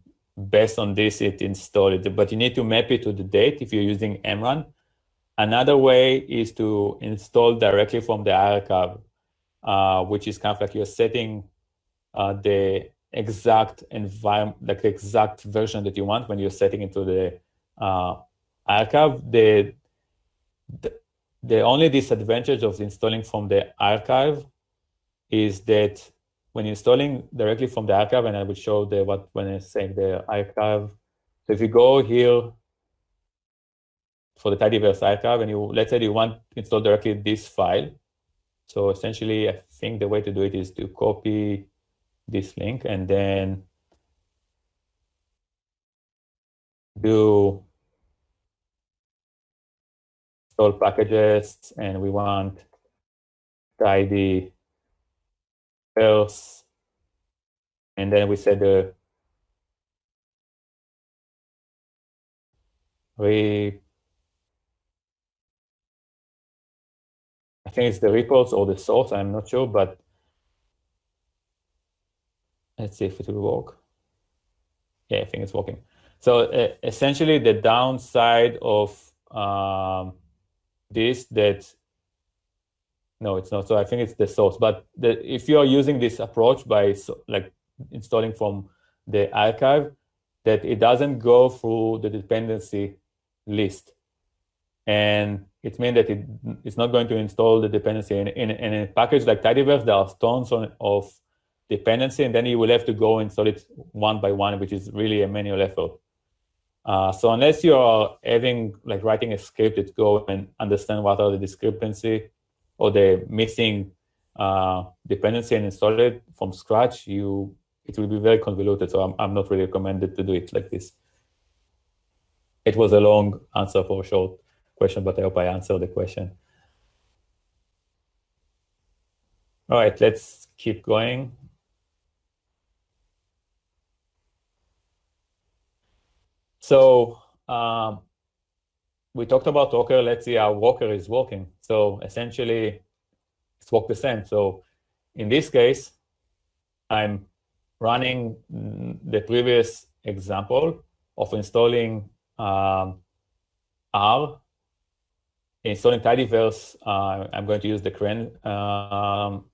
based on this, it install it. But you need to map it to the date if you're using MRAN. Another way is to install directly from the archive, uh, which is kind of like you're setting uh, the exact environment, like the exact version that you want when you're setting into the uh, archive. The, the the only disadvantage of installing from the archive is that when installing directly from the archive, and I will show the what when I say the archive. So if you go here for the tidyverse archive, and you let's say you want to install directly this file. So essentially, I think the way to do it is to copy this link and then do install packages and we want tidy else and then we set the we I think it's the repos or the source, I'm not sure, but let's see if it will work. Yeah, I think it's working. So uh, essentially the downside of um, this that no it's not. So i think it's the source. But the, if you're using this approach by so, like installing from the archive that it doesn't go through the dependency list. And it means that it, it's not going to install the dependency in, in, in a package like tidyverse. There are tons on, of dependency and then you will have to go install it one by one which is really a manual effort Uh, so unless you are having like writing a script that go and understand what are the discrepancy or the missing uh, dependency and install it from scratch, you it will be very convoluted. So I'm, I'm not really recommended to do it like this. It was a long answer for a short question, but I hope I answered the question. All right, let's keep going. So um, we talked about Rocker. Let's see how Rocker is working. So essentially, it's work the same. So in this case, I'm running the previous example of installing um, R, installing tidyverse. Uh, I'm going to use the CRAN um,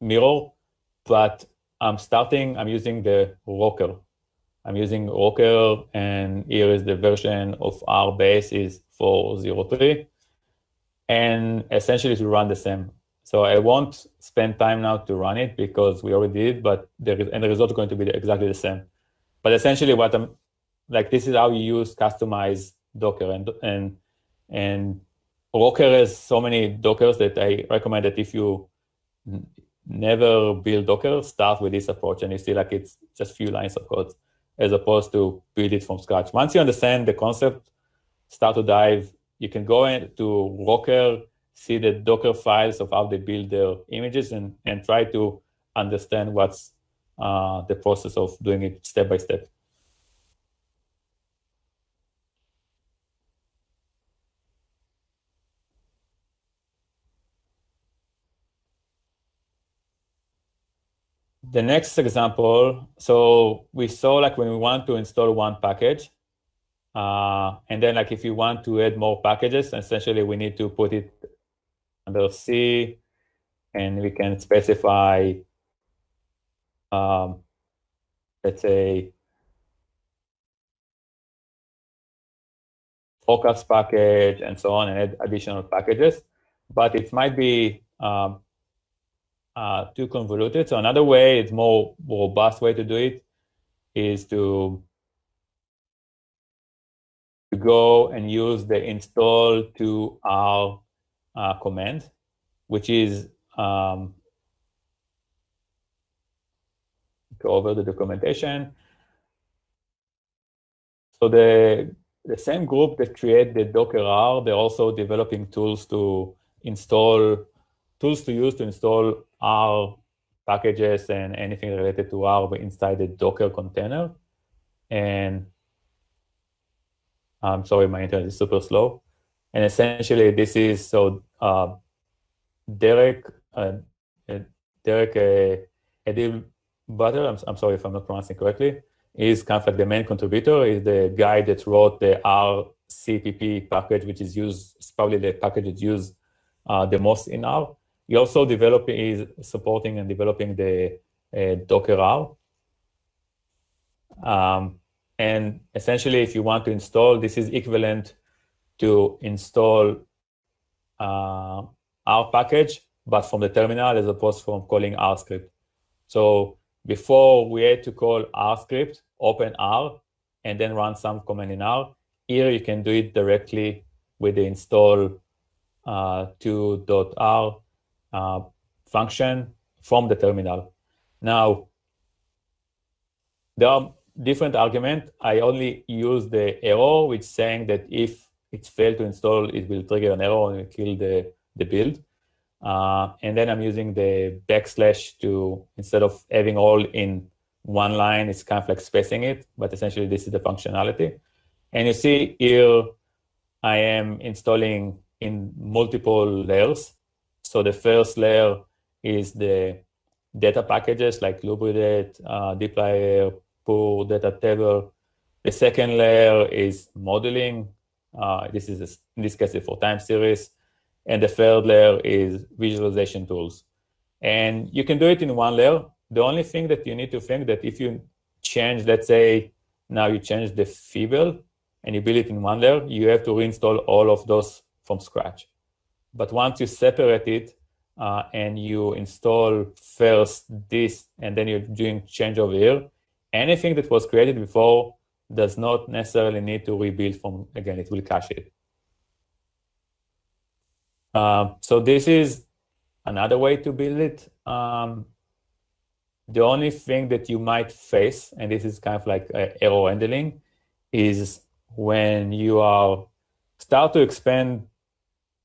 mirror, but I'm starting, I'm using the Rocker. I'm using Rocker, and here is the version of R base is 403. And essentially to run the same. So I won't spend time now to run it because we already did, but the, and the result is going to be exactly the same. But essentially what I'm, like this is how you use customize Docker and, and, and Rocker has so many Dockers that I recommend that if you never build Docker, start with this approach and you see like it's just few lines of code as opposed to build it from scratch. Once you understand the concept, start to dive, you can go into Rocker, see the Docker files of how they build their images and, and try to understand what's uh, the process of doing it step by step. The next example, so we saw like when we want to install one package, uh, and then like if you want to add more packages, essentially we need to put it under C, and we can specify, um, let's say, forecast package and so on, and add additional packages. But it might be um, uh, too convoluted. So another way, it's more robust way to do it, is to, to go and use the install to R uh, command, which is um, go over the documentation. So the the same group that create the Docker R, they're also developing tools to install tools to use to install R packages and anything related to R inside the Docker container. And I'm sorry, my internet is super slow. And essentially, this is so uh, Dirk, uh, uh Dirk uh, Edil Butter, I'm, I'm sorry if I'm not pronouncing correctly, is kind of like the main contributor, is the guy that wrote the R CPP package, which is used, it's probably the package that's used uh, the most in R. He also developing is supporting and developing the uh, Docker R. Um, and essentially, if you want to install, this is equivalent to install uh, R package, but from the terminal as opposed from calling R script. So before we had to call R script, open R, and then run some command in R. Here you can do it directly with the install uh, to.r uh, function from the terminal. Now, there are different arguments. I only use the error, which saying that if it's failed to install, it will trigger an error and kill the, the build. Uh, and then I'm using the backslash to, instead of having all in one line, it's kind of like spacing it, but essentially this is the functionality. And you see here, I am installing in multiple layers. So the first layer is the data packages like Lubridate, uh, Purrr, data table. The second layer is modeling. Uh, this is in this case for time series. And the third layer is visualization tools. And you can do it in one layer. The only thing that you need to think that if you change, let's say now you change the Feeble and you build it in one layer, you have to reinstall all of those from scratch. But once you separate it uh, and you install first this, and then you're doing change over here, anything that was created before does not necessarily need to rebuild from, again, it will cache it. Um, so this is another way to build it. Um, the only thing that you might face, and this is kind of like uh, error handling, is when you are start to expand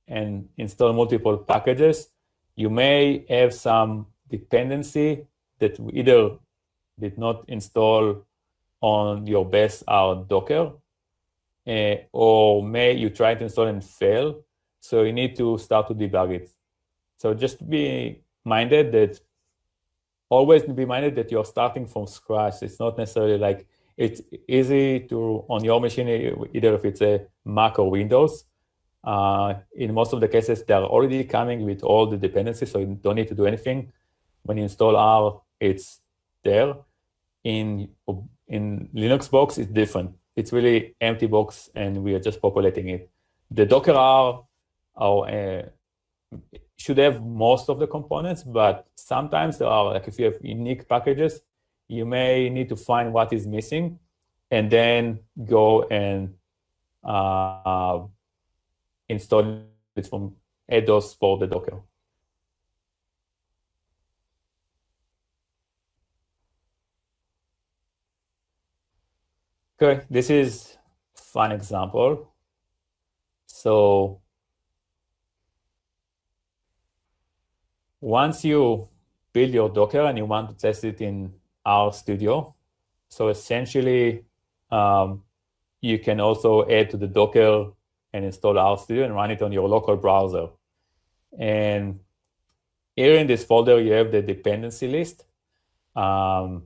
and install multiple packages, you may have some dependency that either did not install on your best out Docker, uh, or may you try to install and fail. So you need to start to debug it. So just be minded that always be minded that you're starting from scratch. It's not necessarily like it's easy to on your machine, either if it's a Mac or Windows. Uh, in most of the cases, they're already coming with all the dependencies, so you don't need to do anything. When you install R, it's there. In in Linux box, it's different. It's really empty box, and we are just populating it. The Docker R, our, uh, should have most of the components, but sometimes there are, like if you have unique packages, you may need to find what is missing and then go and uh, install it from those for the Docker. Okay, this is fun example. So once you build your Docker and you want to test it in RStudio, so essentially um, you can also add to the Docker and install RStudio and run it on your local browser. And here in this folder, you have the dependency list, um,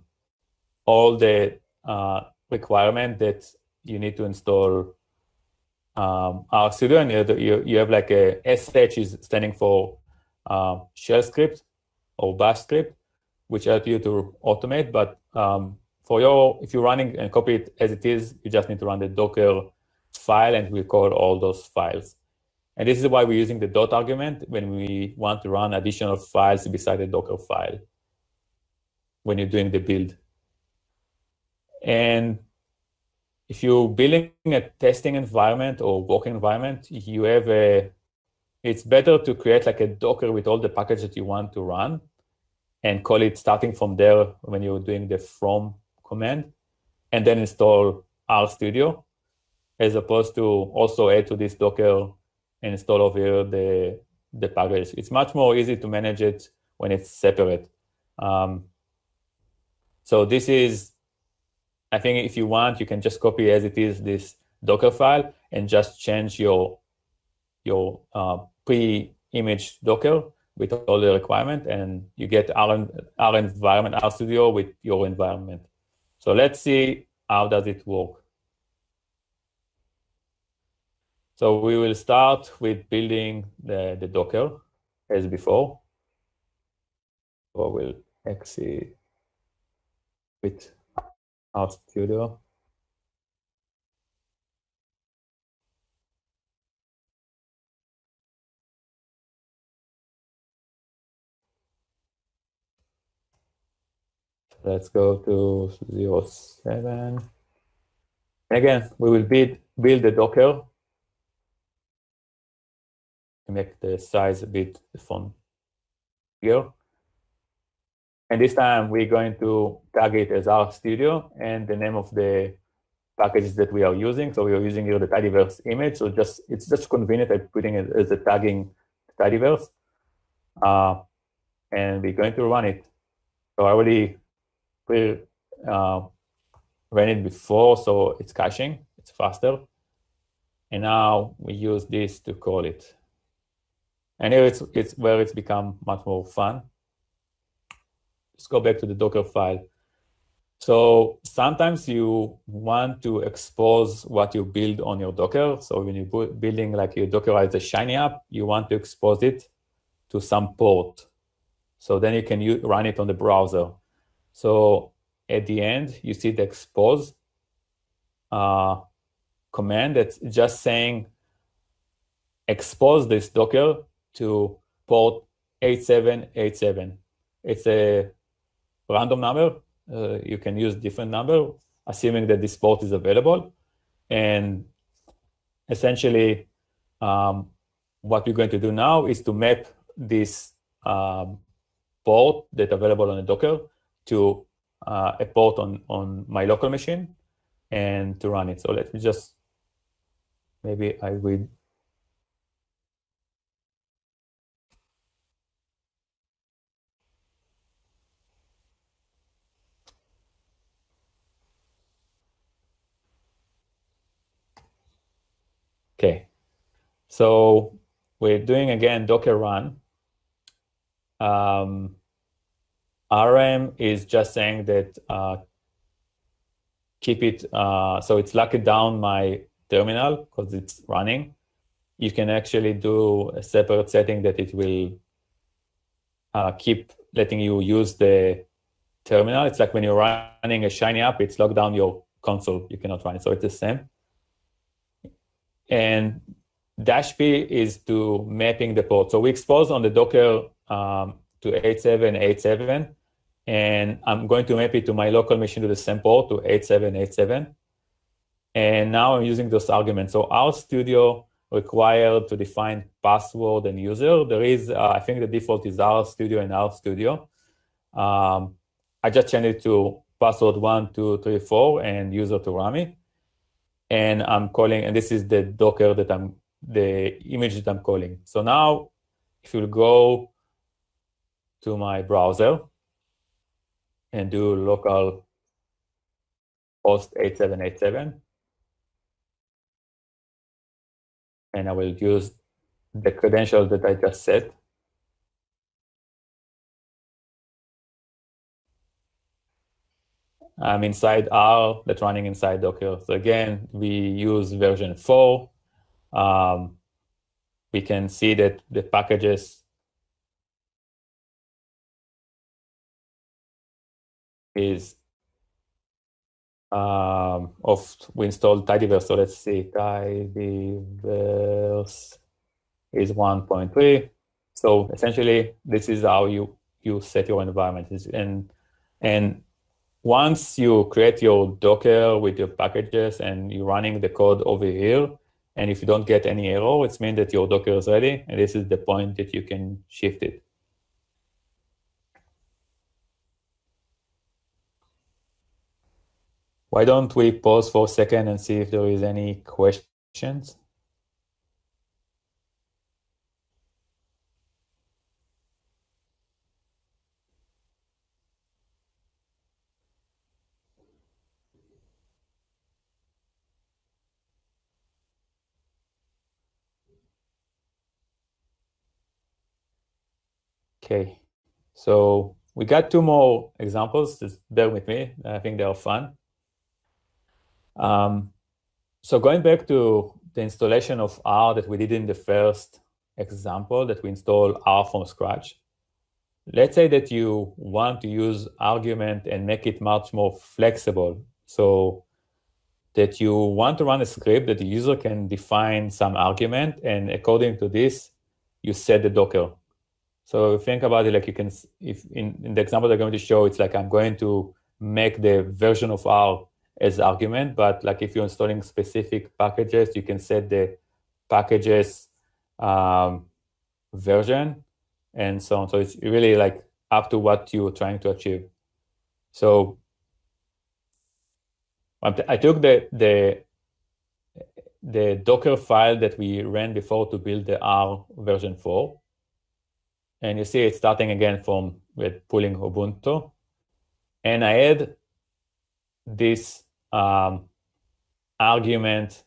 all the uh, requirement that you need to install um, RStudio, and you, you have like a SH is standing for uh, shell script or bash script, which help you to automate. But um, for your, if you're running and copy it as it is, you just need to run the Docker file and we call all those files. And this is why we're using the dot argument when we want to run additional files beside the Docker file when you're doing the build. And if you're building a testing environment or working environment, you have a, it's better to create like a Docker with all the packages that you want to run and call it starting from there when you're doing the from command and then install RStudio as opposed to also add to this Docker and install over the, the package. It's much more easy to manage it when it's separate. Um, so this is I think if you want, you can just copy as it is this Docker file and just change your your uh, pre-image Docker with all the requirement, and you get our, our environment, Studio with your environment. So let's see how does it work. So we will start with building the, the Docker as before. So we'll exit with RStudio Let's go to 07. Again, we will build, build the Docker make the size a bit fun here. And this time we're going to tag it as RStudio and the name of the packages that we are using. So we are using here the tidyverse image. So just it's just convenient at putting it as a tagging tidyverse. Uh, and we're going to run it. So I already pre, uh, ran it before, so it's caching, it's faster. And now we use this to call it. And here it's, it's where it's become much more fun let's go back to the Docker file. So sometimes you want to expose what you build on your Docker. So when you're building like your Dockerize a Shiny app, you want to expose it to some port. So then you can run it on the browser. So at the end, you see the expose uh, command that's just saying expose this Docker to port 8787. It's a random number. Uh, you can use different number assuming that this port is available. And essentially, um, what we're going to do now is to map this um, port that's available on a Docker to uh, a port on, on my local machine and to run it. So let me just, maybe I will Okay, so we're doing again Docker run. Um, RM is just saying that uh, keep it, uh, so it's locked down my terminal because it's running. You can actually do a separate setting that it will uh, keep letting you use the terminal. It's like when you're running a Shiny app, it's locked down your console. You cannot run it. So it's the same. And dash p is to mapping the port. So we expose on the Docker um, to 8787, and I'm going to map it to my local machine to the same port to 8787. And now I'm using those arguments. So RStudio required to define password and user. There is, uh, I think the default is RStudio and RStudio. Um, I just changed it to password one, two, three, four, and user to Rami. And I'm calling, and this is the Docker that I'm the image that I'm calling. So now if you go to my browser and do local host 8787, and I will use the credentials that I just set. I'm inside R that's running inside Docker. So again, we use version 4 um, we can see that the packages is um, of we installed tidyverse. So let's see, tidyverse is 1.3. So essentially, this is how you you set your environment. And and once you create your Docker with your packages and you're running the code over here, and if you don't get any error, it means that your Docker is ready. And this is the point that you can shift it. Why don't we pause for a second and see if there is any questions? Okay, so we got two more examples. Just bear with me. I think they are fun. Um, so going back to the installation of R that we did in the first example that we install R from scratch. Let's say that you want to use argument and make it much more flexible. So that you want to run a script that the user can define some argument and according to this, you set the Docker. So think about it like you can, if in, in the example I'm going to show, it's like I'm going to make the version of R as argument, but like if you're installing specific packages, you can set the packages um, version and so on. So it's really like up to what you're trying to achieve. So I took the the the Docker file that we ran before to build the R version 4 and you see it's starting again from with pulling Ubuntu. And I add this um, argument,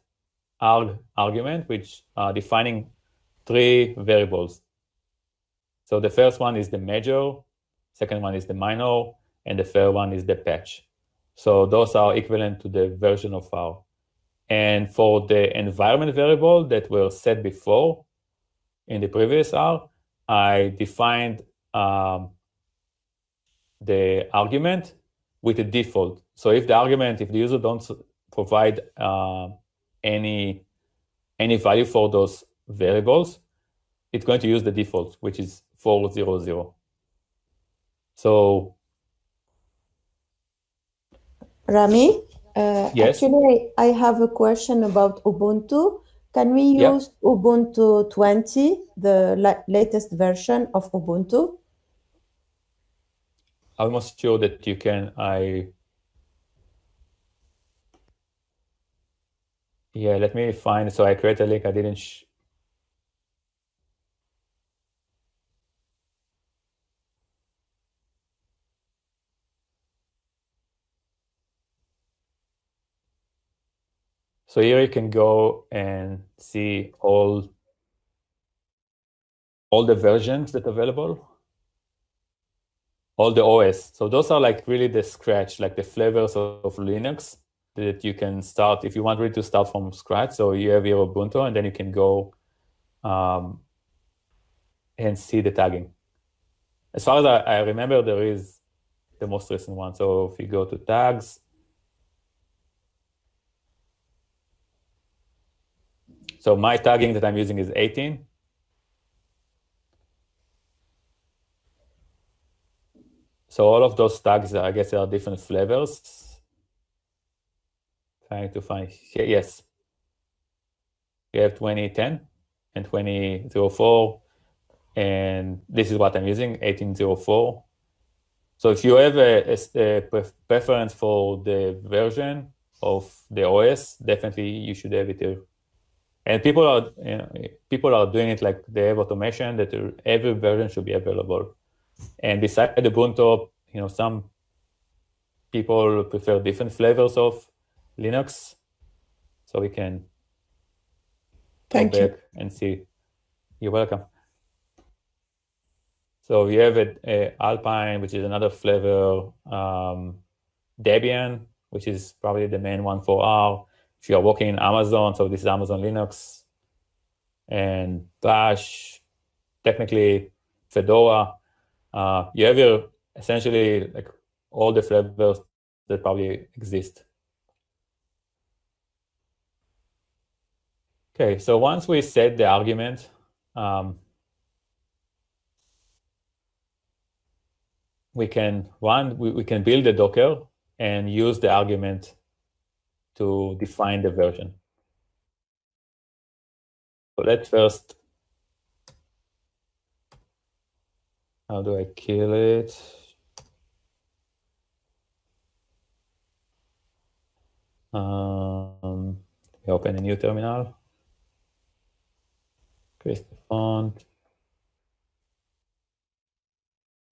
arg argument, which are defining three variables. So the first one is the major, second one is the minor, and the third one is the patch. So those are equivalent to the version of R. And for the environment variable that were set before in the previous R, I defined um, the argument with a default. So if the argument, if the user don't provide uh, any any value for those variables, it's going to use the default, which is 400. So Rami? Uh, Yes. Actually, I have a question about Ubuntu. Can we use Ubuntu 20, the la- latest version of Ubuntu? almost sure that you can. I yeah. Let me find. So I create a link. I didn't. So here you can go and see all all the versions that are available all the OS. So those are like really the scratch, like the flavors of, of Linux that you can start if you want really to start from scratch. So you have your Ubuntu, and then you can go um, and see the tagging. As far as I, I remember, there is the most recent one. So if you go to tags, so my tagging that I'm using is 18. So all of those tags, I guess, are different flavors. Trying to find, yes. You have 2010 and 2004, and this is what I'm using, 1804. So if you have a, a, a preference for the version of the OS, definitely you should have it here. And people are you know, people are doing it like they have automation that every version should be available. And beside Ubuntu, you know, some people prefer different flavors of Linux. So we can Thank go you. back and see. You're welcome. So we have a, a Alpine, which is another flavor, um, Debian, which is probably the main one for R. If you are working in Amazon, so this is Amazon Linux, and Bash, technically Fedora. Uh, you have your essentially like all the flavors that probably exist. Okay, so once we set the argument, um, we can one we, we can build a Docker and use the argument to define the version. So let's first how do I kill it? Um, we open a new terminal. Increase the font.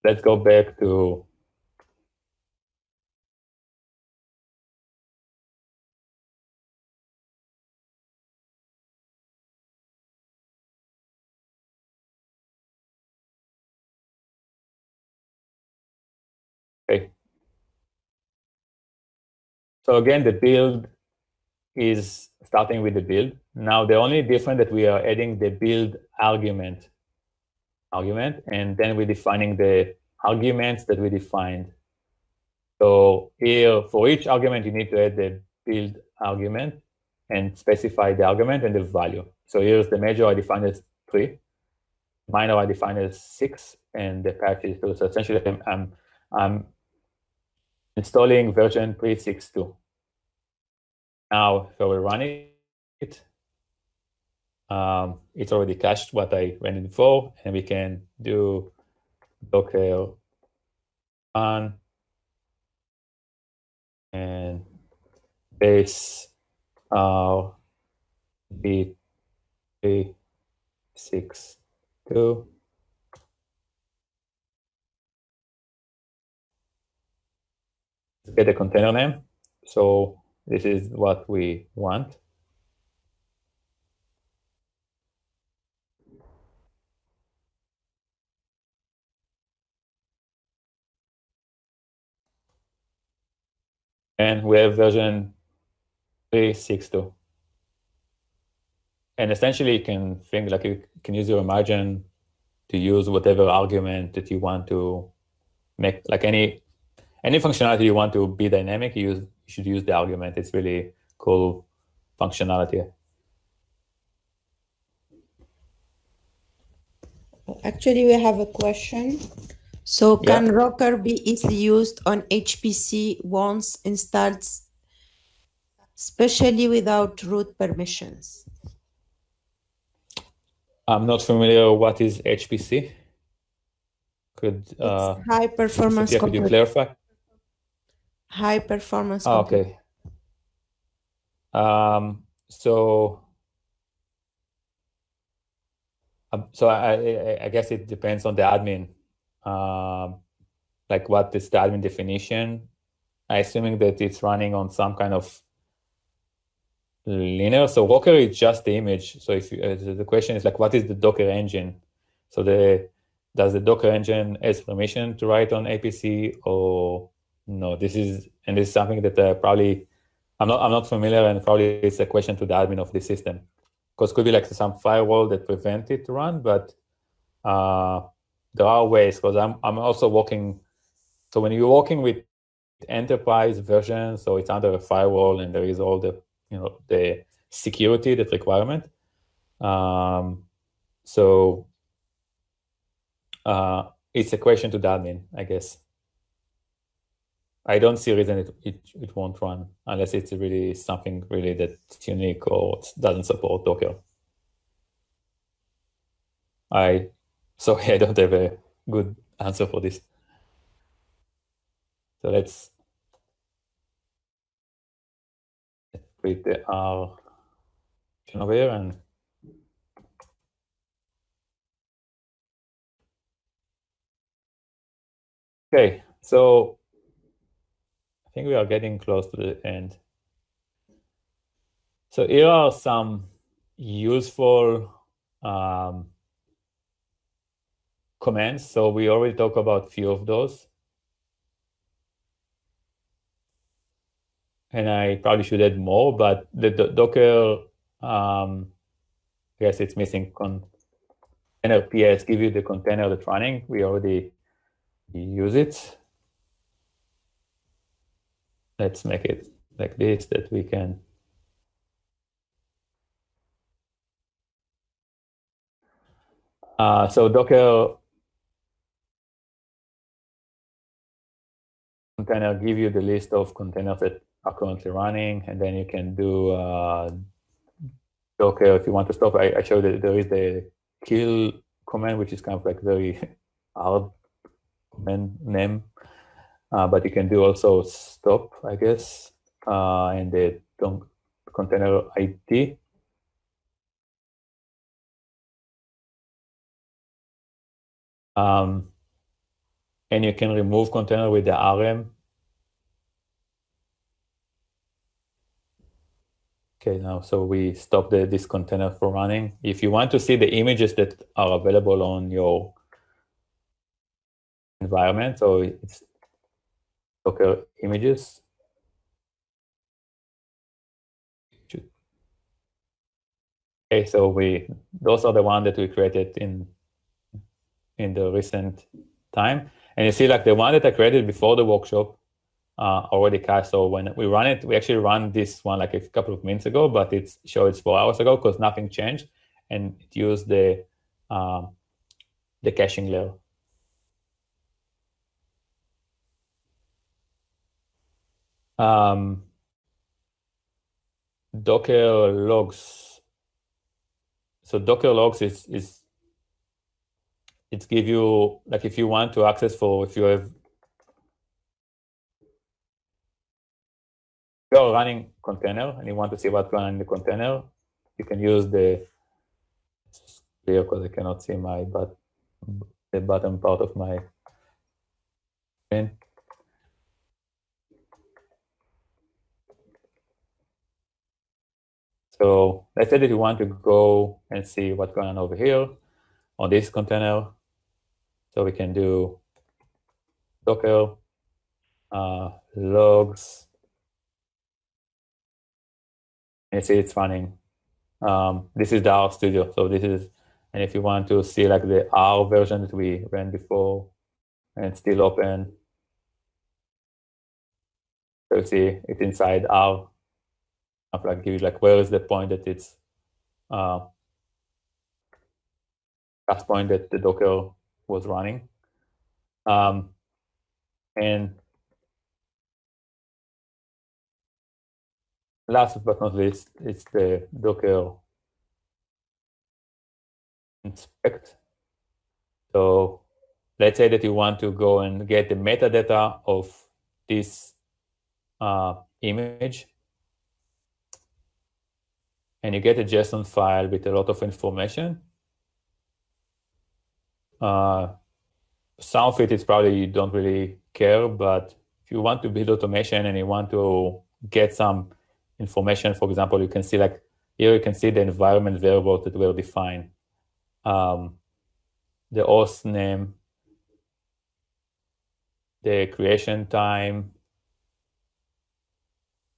Let's go back to Okay. So again, the build is starting with the build. Now the only difference that we are adding the build argument, argument, and then we're defining the arguments that we defined. So here, for each argument, you need to add the build argument and specify the argument and the value. So here's the major I defined as three, minor I defined as six, and the patch is two. So essentially, I'm, I'm, I'm installing version 362. Now, so we run it. Um, it's already cached what I ran before, and we can do docker run and base uh, b three six two. Get a container name. So this is what we want. And we have version 362. And essentially you can think like you can use your margin to use whatever argument that you want to make like any any functionality you want to be dynamic, you, use, you should use the argument. It's really cool functionality. Actually, we have a question. So Yeah. can Rocker be easily used on HPC once installed especially without root permissions. I'm not familiar what is HPC. Could uh, high performance Sophia, could you clarify? High performance Ah, okay. Um, so, um, so I, I, I guess it depends on the admin. Um, like what is the admin definition? I assuming that it's running on some kind of linear. So Docker is just the image. So if you, uh, the the question is like, what is the Docker engine? So the does the Docker engine has permission to write on HPC or no? This is and this is something that uh, probably I'm not I'm not familiar and probably it's a question to the admin of the system because could be like some firewall that prevent it to run, but uh, there are ways because I'm I'm also working. So when you're working with enterprise version, so it's under a firewall and there is all the you know the security that requirement. Um, so uh, it's a question to the admin, I guess. I don't see a reason it, it, it won't run unless it's really something really that's unique or doesn't support Docker. I sorry, I don't have a good answer for this. So let's put the R over here and okay, so think we are getting close to the end. So here are some useful um, commands. So we already talked about few of those. And I probably should add more, but the, the Docker, um, I guess it's missing container PS, give you the container that's running. We already use it. Let's make it like this, that we can Uh, so Docker container give you the list of containers that are currently running, and then you can do uh, Docker if you want to stop. I, I showed that there is the kill command, which is kind of like very hard command name, uh, but you can do also stop, I guess, uh, and the container ID. Um, and you can remove container with the RM. Okay, now, so we stop the, this container from running. If you want to see the images that are available on your environment, so it's Docker images. Okay, so we, those are the one that we created in in the recent time. And you see like the one that I created before the workshop uh, already cached. So when we run it, we actually run this one like a couple of minutes ago, but it's showed it's four hours ago because nothing changed. And it used the, um, the caching layer. Um, Docker logs. So Docker logs is, is it give you like if you want to access for if you have you're running container and you want to see what's going on in the container, you can use the clear because I cannot see my but the bottom part of my screen. So let's say that you want to go and see what's going on over here on this container. So we can do Docker uh, logs. And see it's running. Um, this is the R Studio. So this is, and if you want to see like the R version that we ran before and still open. So see it's inside R. I'll like give you like where is the point that it's uh, last point that the Docker was running. Um, and last but not least, it's the Docker inspect. So let's say that you want to go and get the metadata of this uh, image and you get a JSON file with a lot of information. Uh, some of it is probably you don't really care, but if you want to build automation and you want to get some information, for example, you can see like here you can see the environment variables that were defined. Um, the host name, the creation time,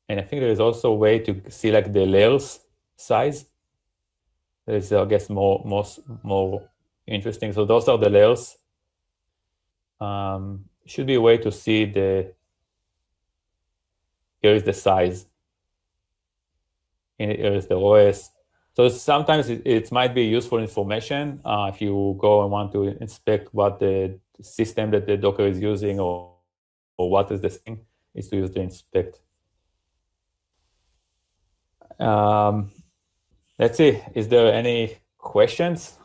and I think there is also a way to see like the layers size. is I guess, more most more interesting. So those are the layers. Um, should be a way to see the here is the size. And here is the OS. So sometimes it, it might be useful information uh, if you go and want to inspect what the system that the Docker is using or, or what is the thing is to use the inspect. Um, let's see, is there any questions?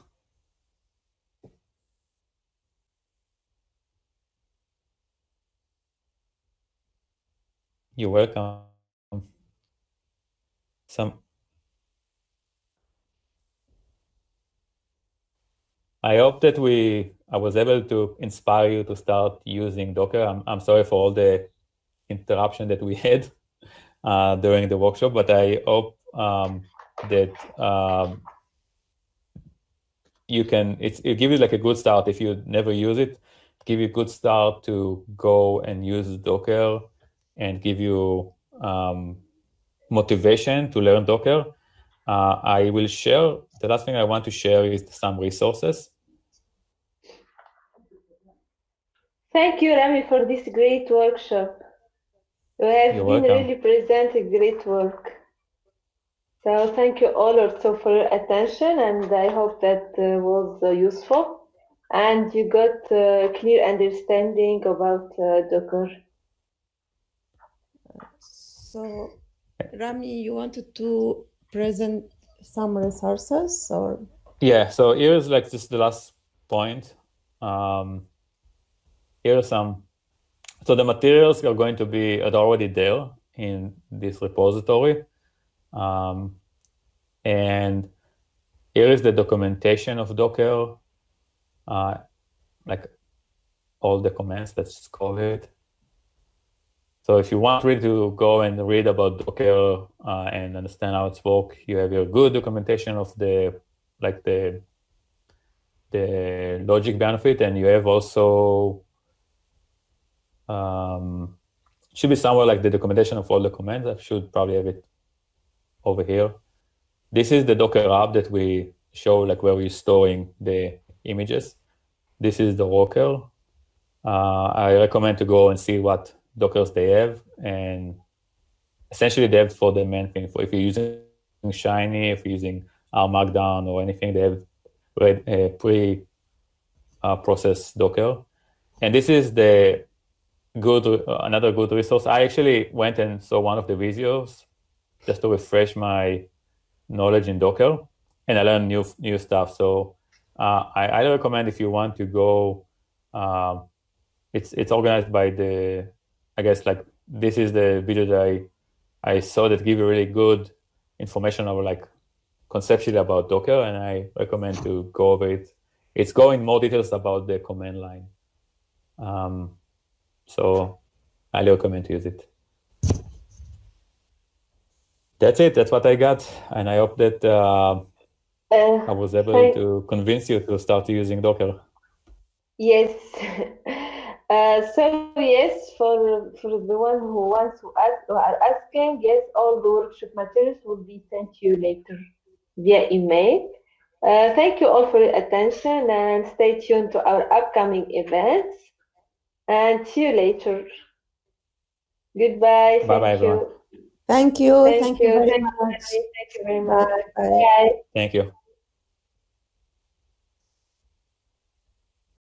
You're welcome. Some I hope that we I was able to inspire you to start using Docker. I'm, I'm sorry for all the interruption that we had uh, during the workshop, but I hope um, that um, you can it's it give you like a good start if you never use it give you a good start to go and use docker and give you um, motivation to learn docker uh, i will share the last thing i want to share is some resources Thank you, Rami, for this great workshop. You have You're been welcome. really presenting great work. So thank you all also for your attention, and I hope that uh, was uh, useful, and you got uh, clear understanding about uh, Docker. So, Rami, you wanted to present some resources or? Yeah, so here's like this the last point. Um, here are some, so the materials are going to be are already there in this repository. Um, and here is the documentation of Docker, uh, like all the commands, call it. So if you want really to go and read about Docker uh, and understand how it's work, you have your good documentation of the like the the logic benefit, and you have also um, should be somewhere like the documentation of all the commands. I should probably have it over here. This is the Docker Hub that we show, like where we're storing the images. This is the Rocker. Uh, I recommend to go and see what Dockers they have, and essentially they have for the main thing. For if you're using Shiny, if you're using R Markdown or anything, they have read, uh, pre uh, Docker. And this is the good uh, another good resource. I actually went and saw one of the videos just to refresh my knowledge in Docker, and I learned new new stuff. So uh, I, I recommend if you want to go. Um, it's it's organized by the, I guess like this is the video that I I saw that give you really good information over like conceptually about Docker, and I recommend to go over it. It's going more details about the command line. Um, so I recommend to use it. That's it. That's what I got, and I hope that uh, Uh, I was able Thank- to convince you to start using Docker. Yes. Uh, so yes, for for the one who wants to ask who are asking, yes, all the workshop materials will be sent to you later via email. Uh, thank you all for your attention and stay tuned to our upcoming events. And see you later. Goodbye. Bye-bye, everyone. Thank you. Thank Thank you you. very Thank you. much. Thank you very much. Bye. Bye. Bye. Thank you.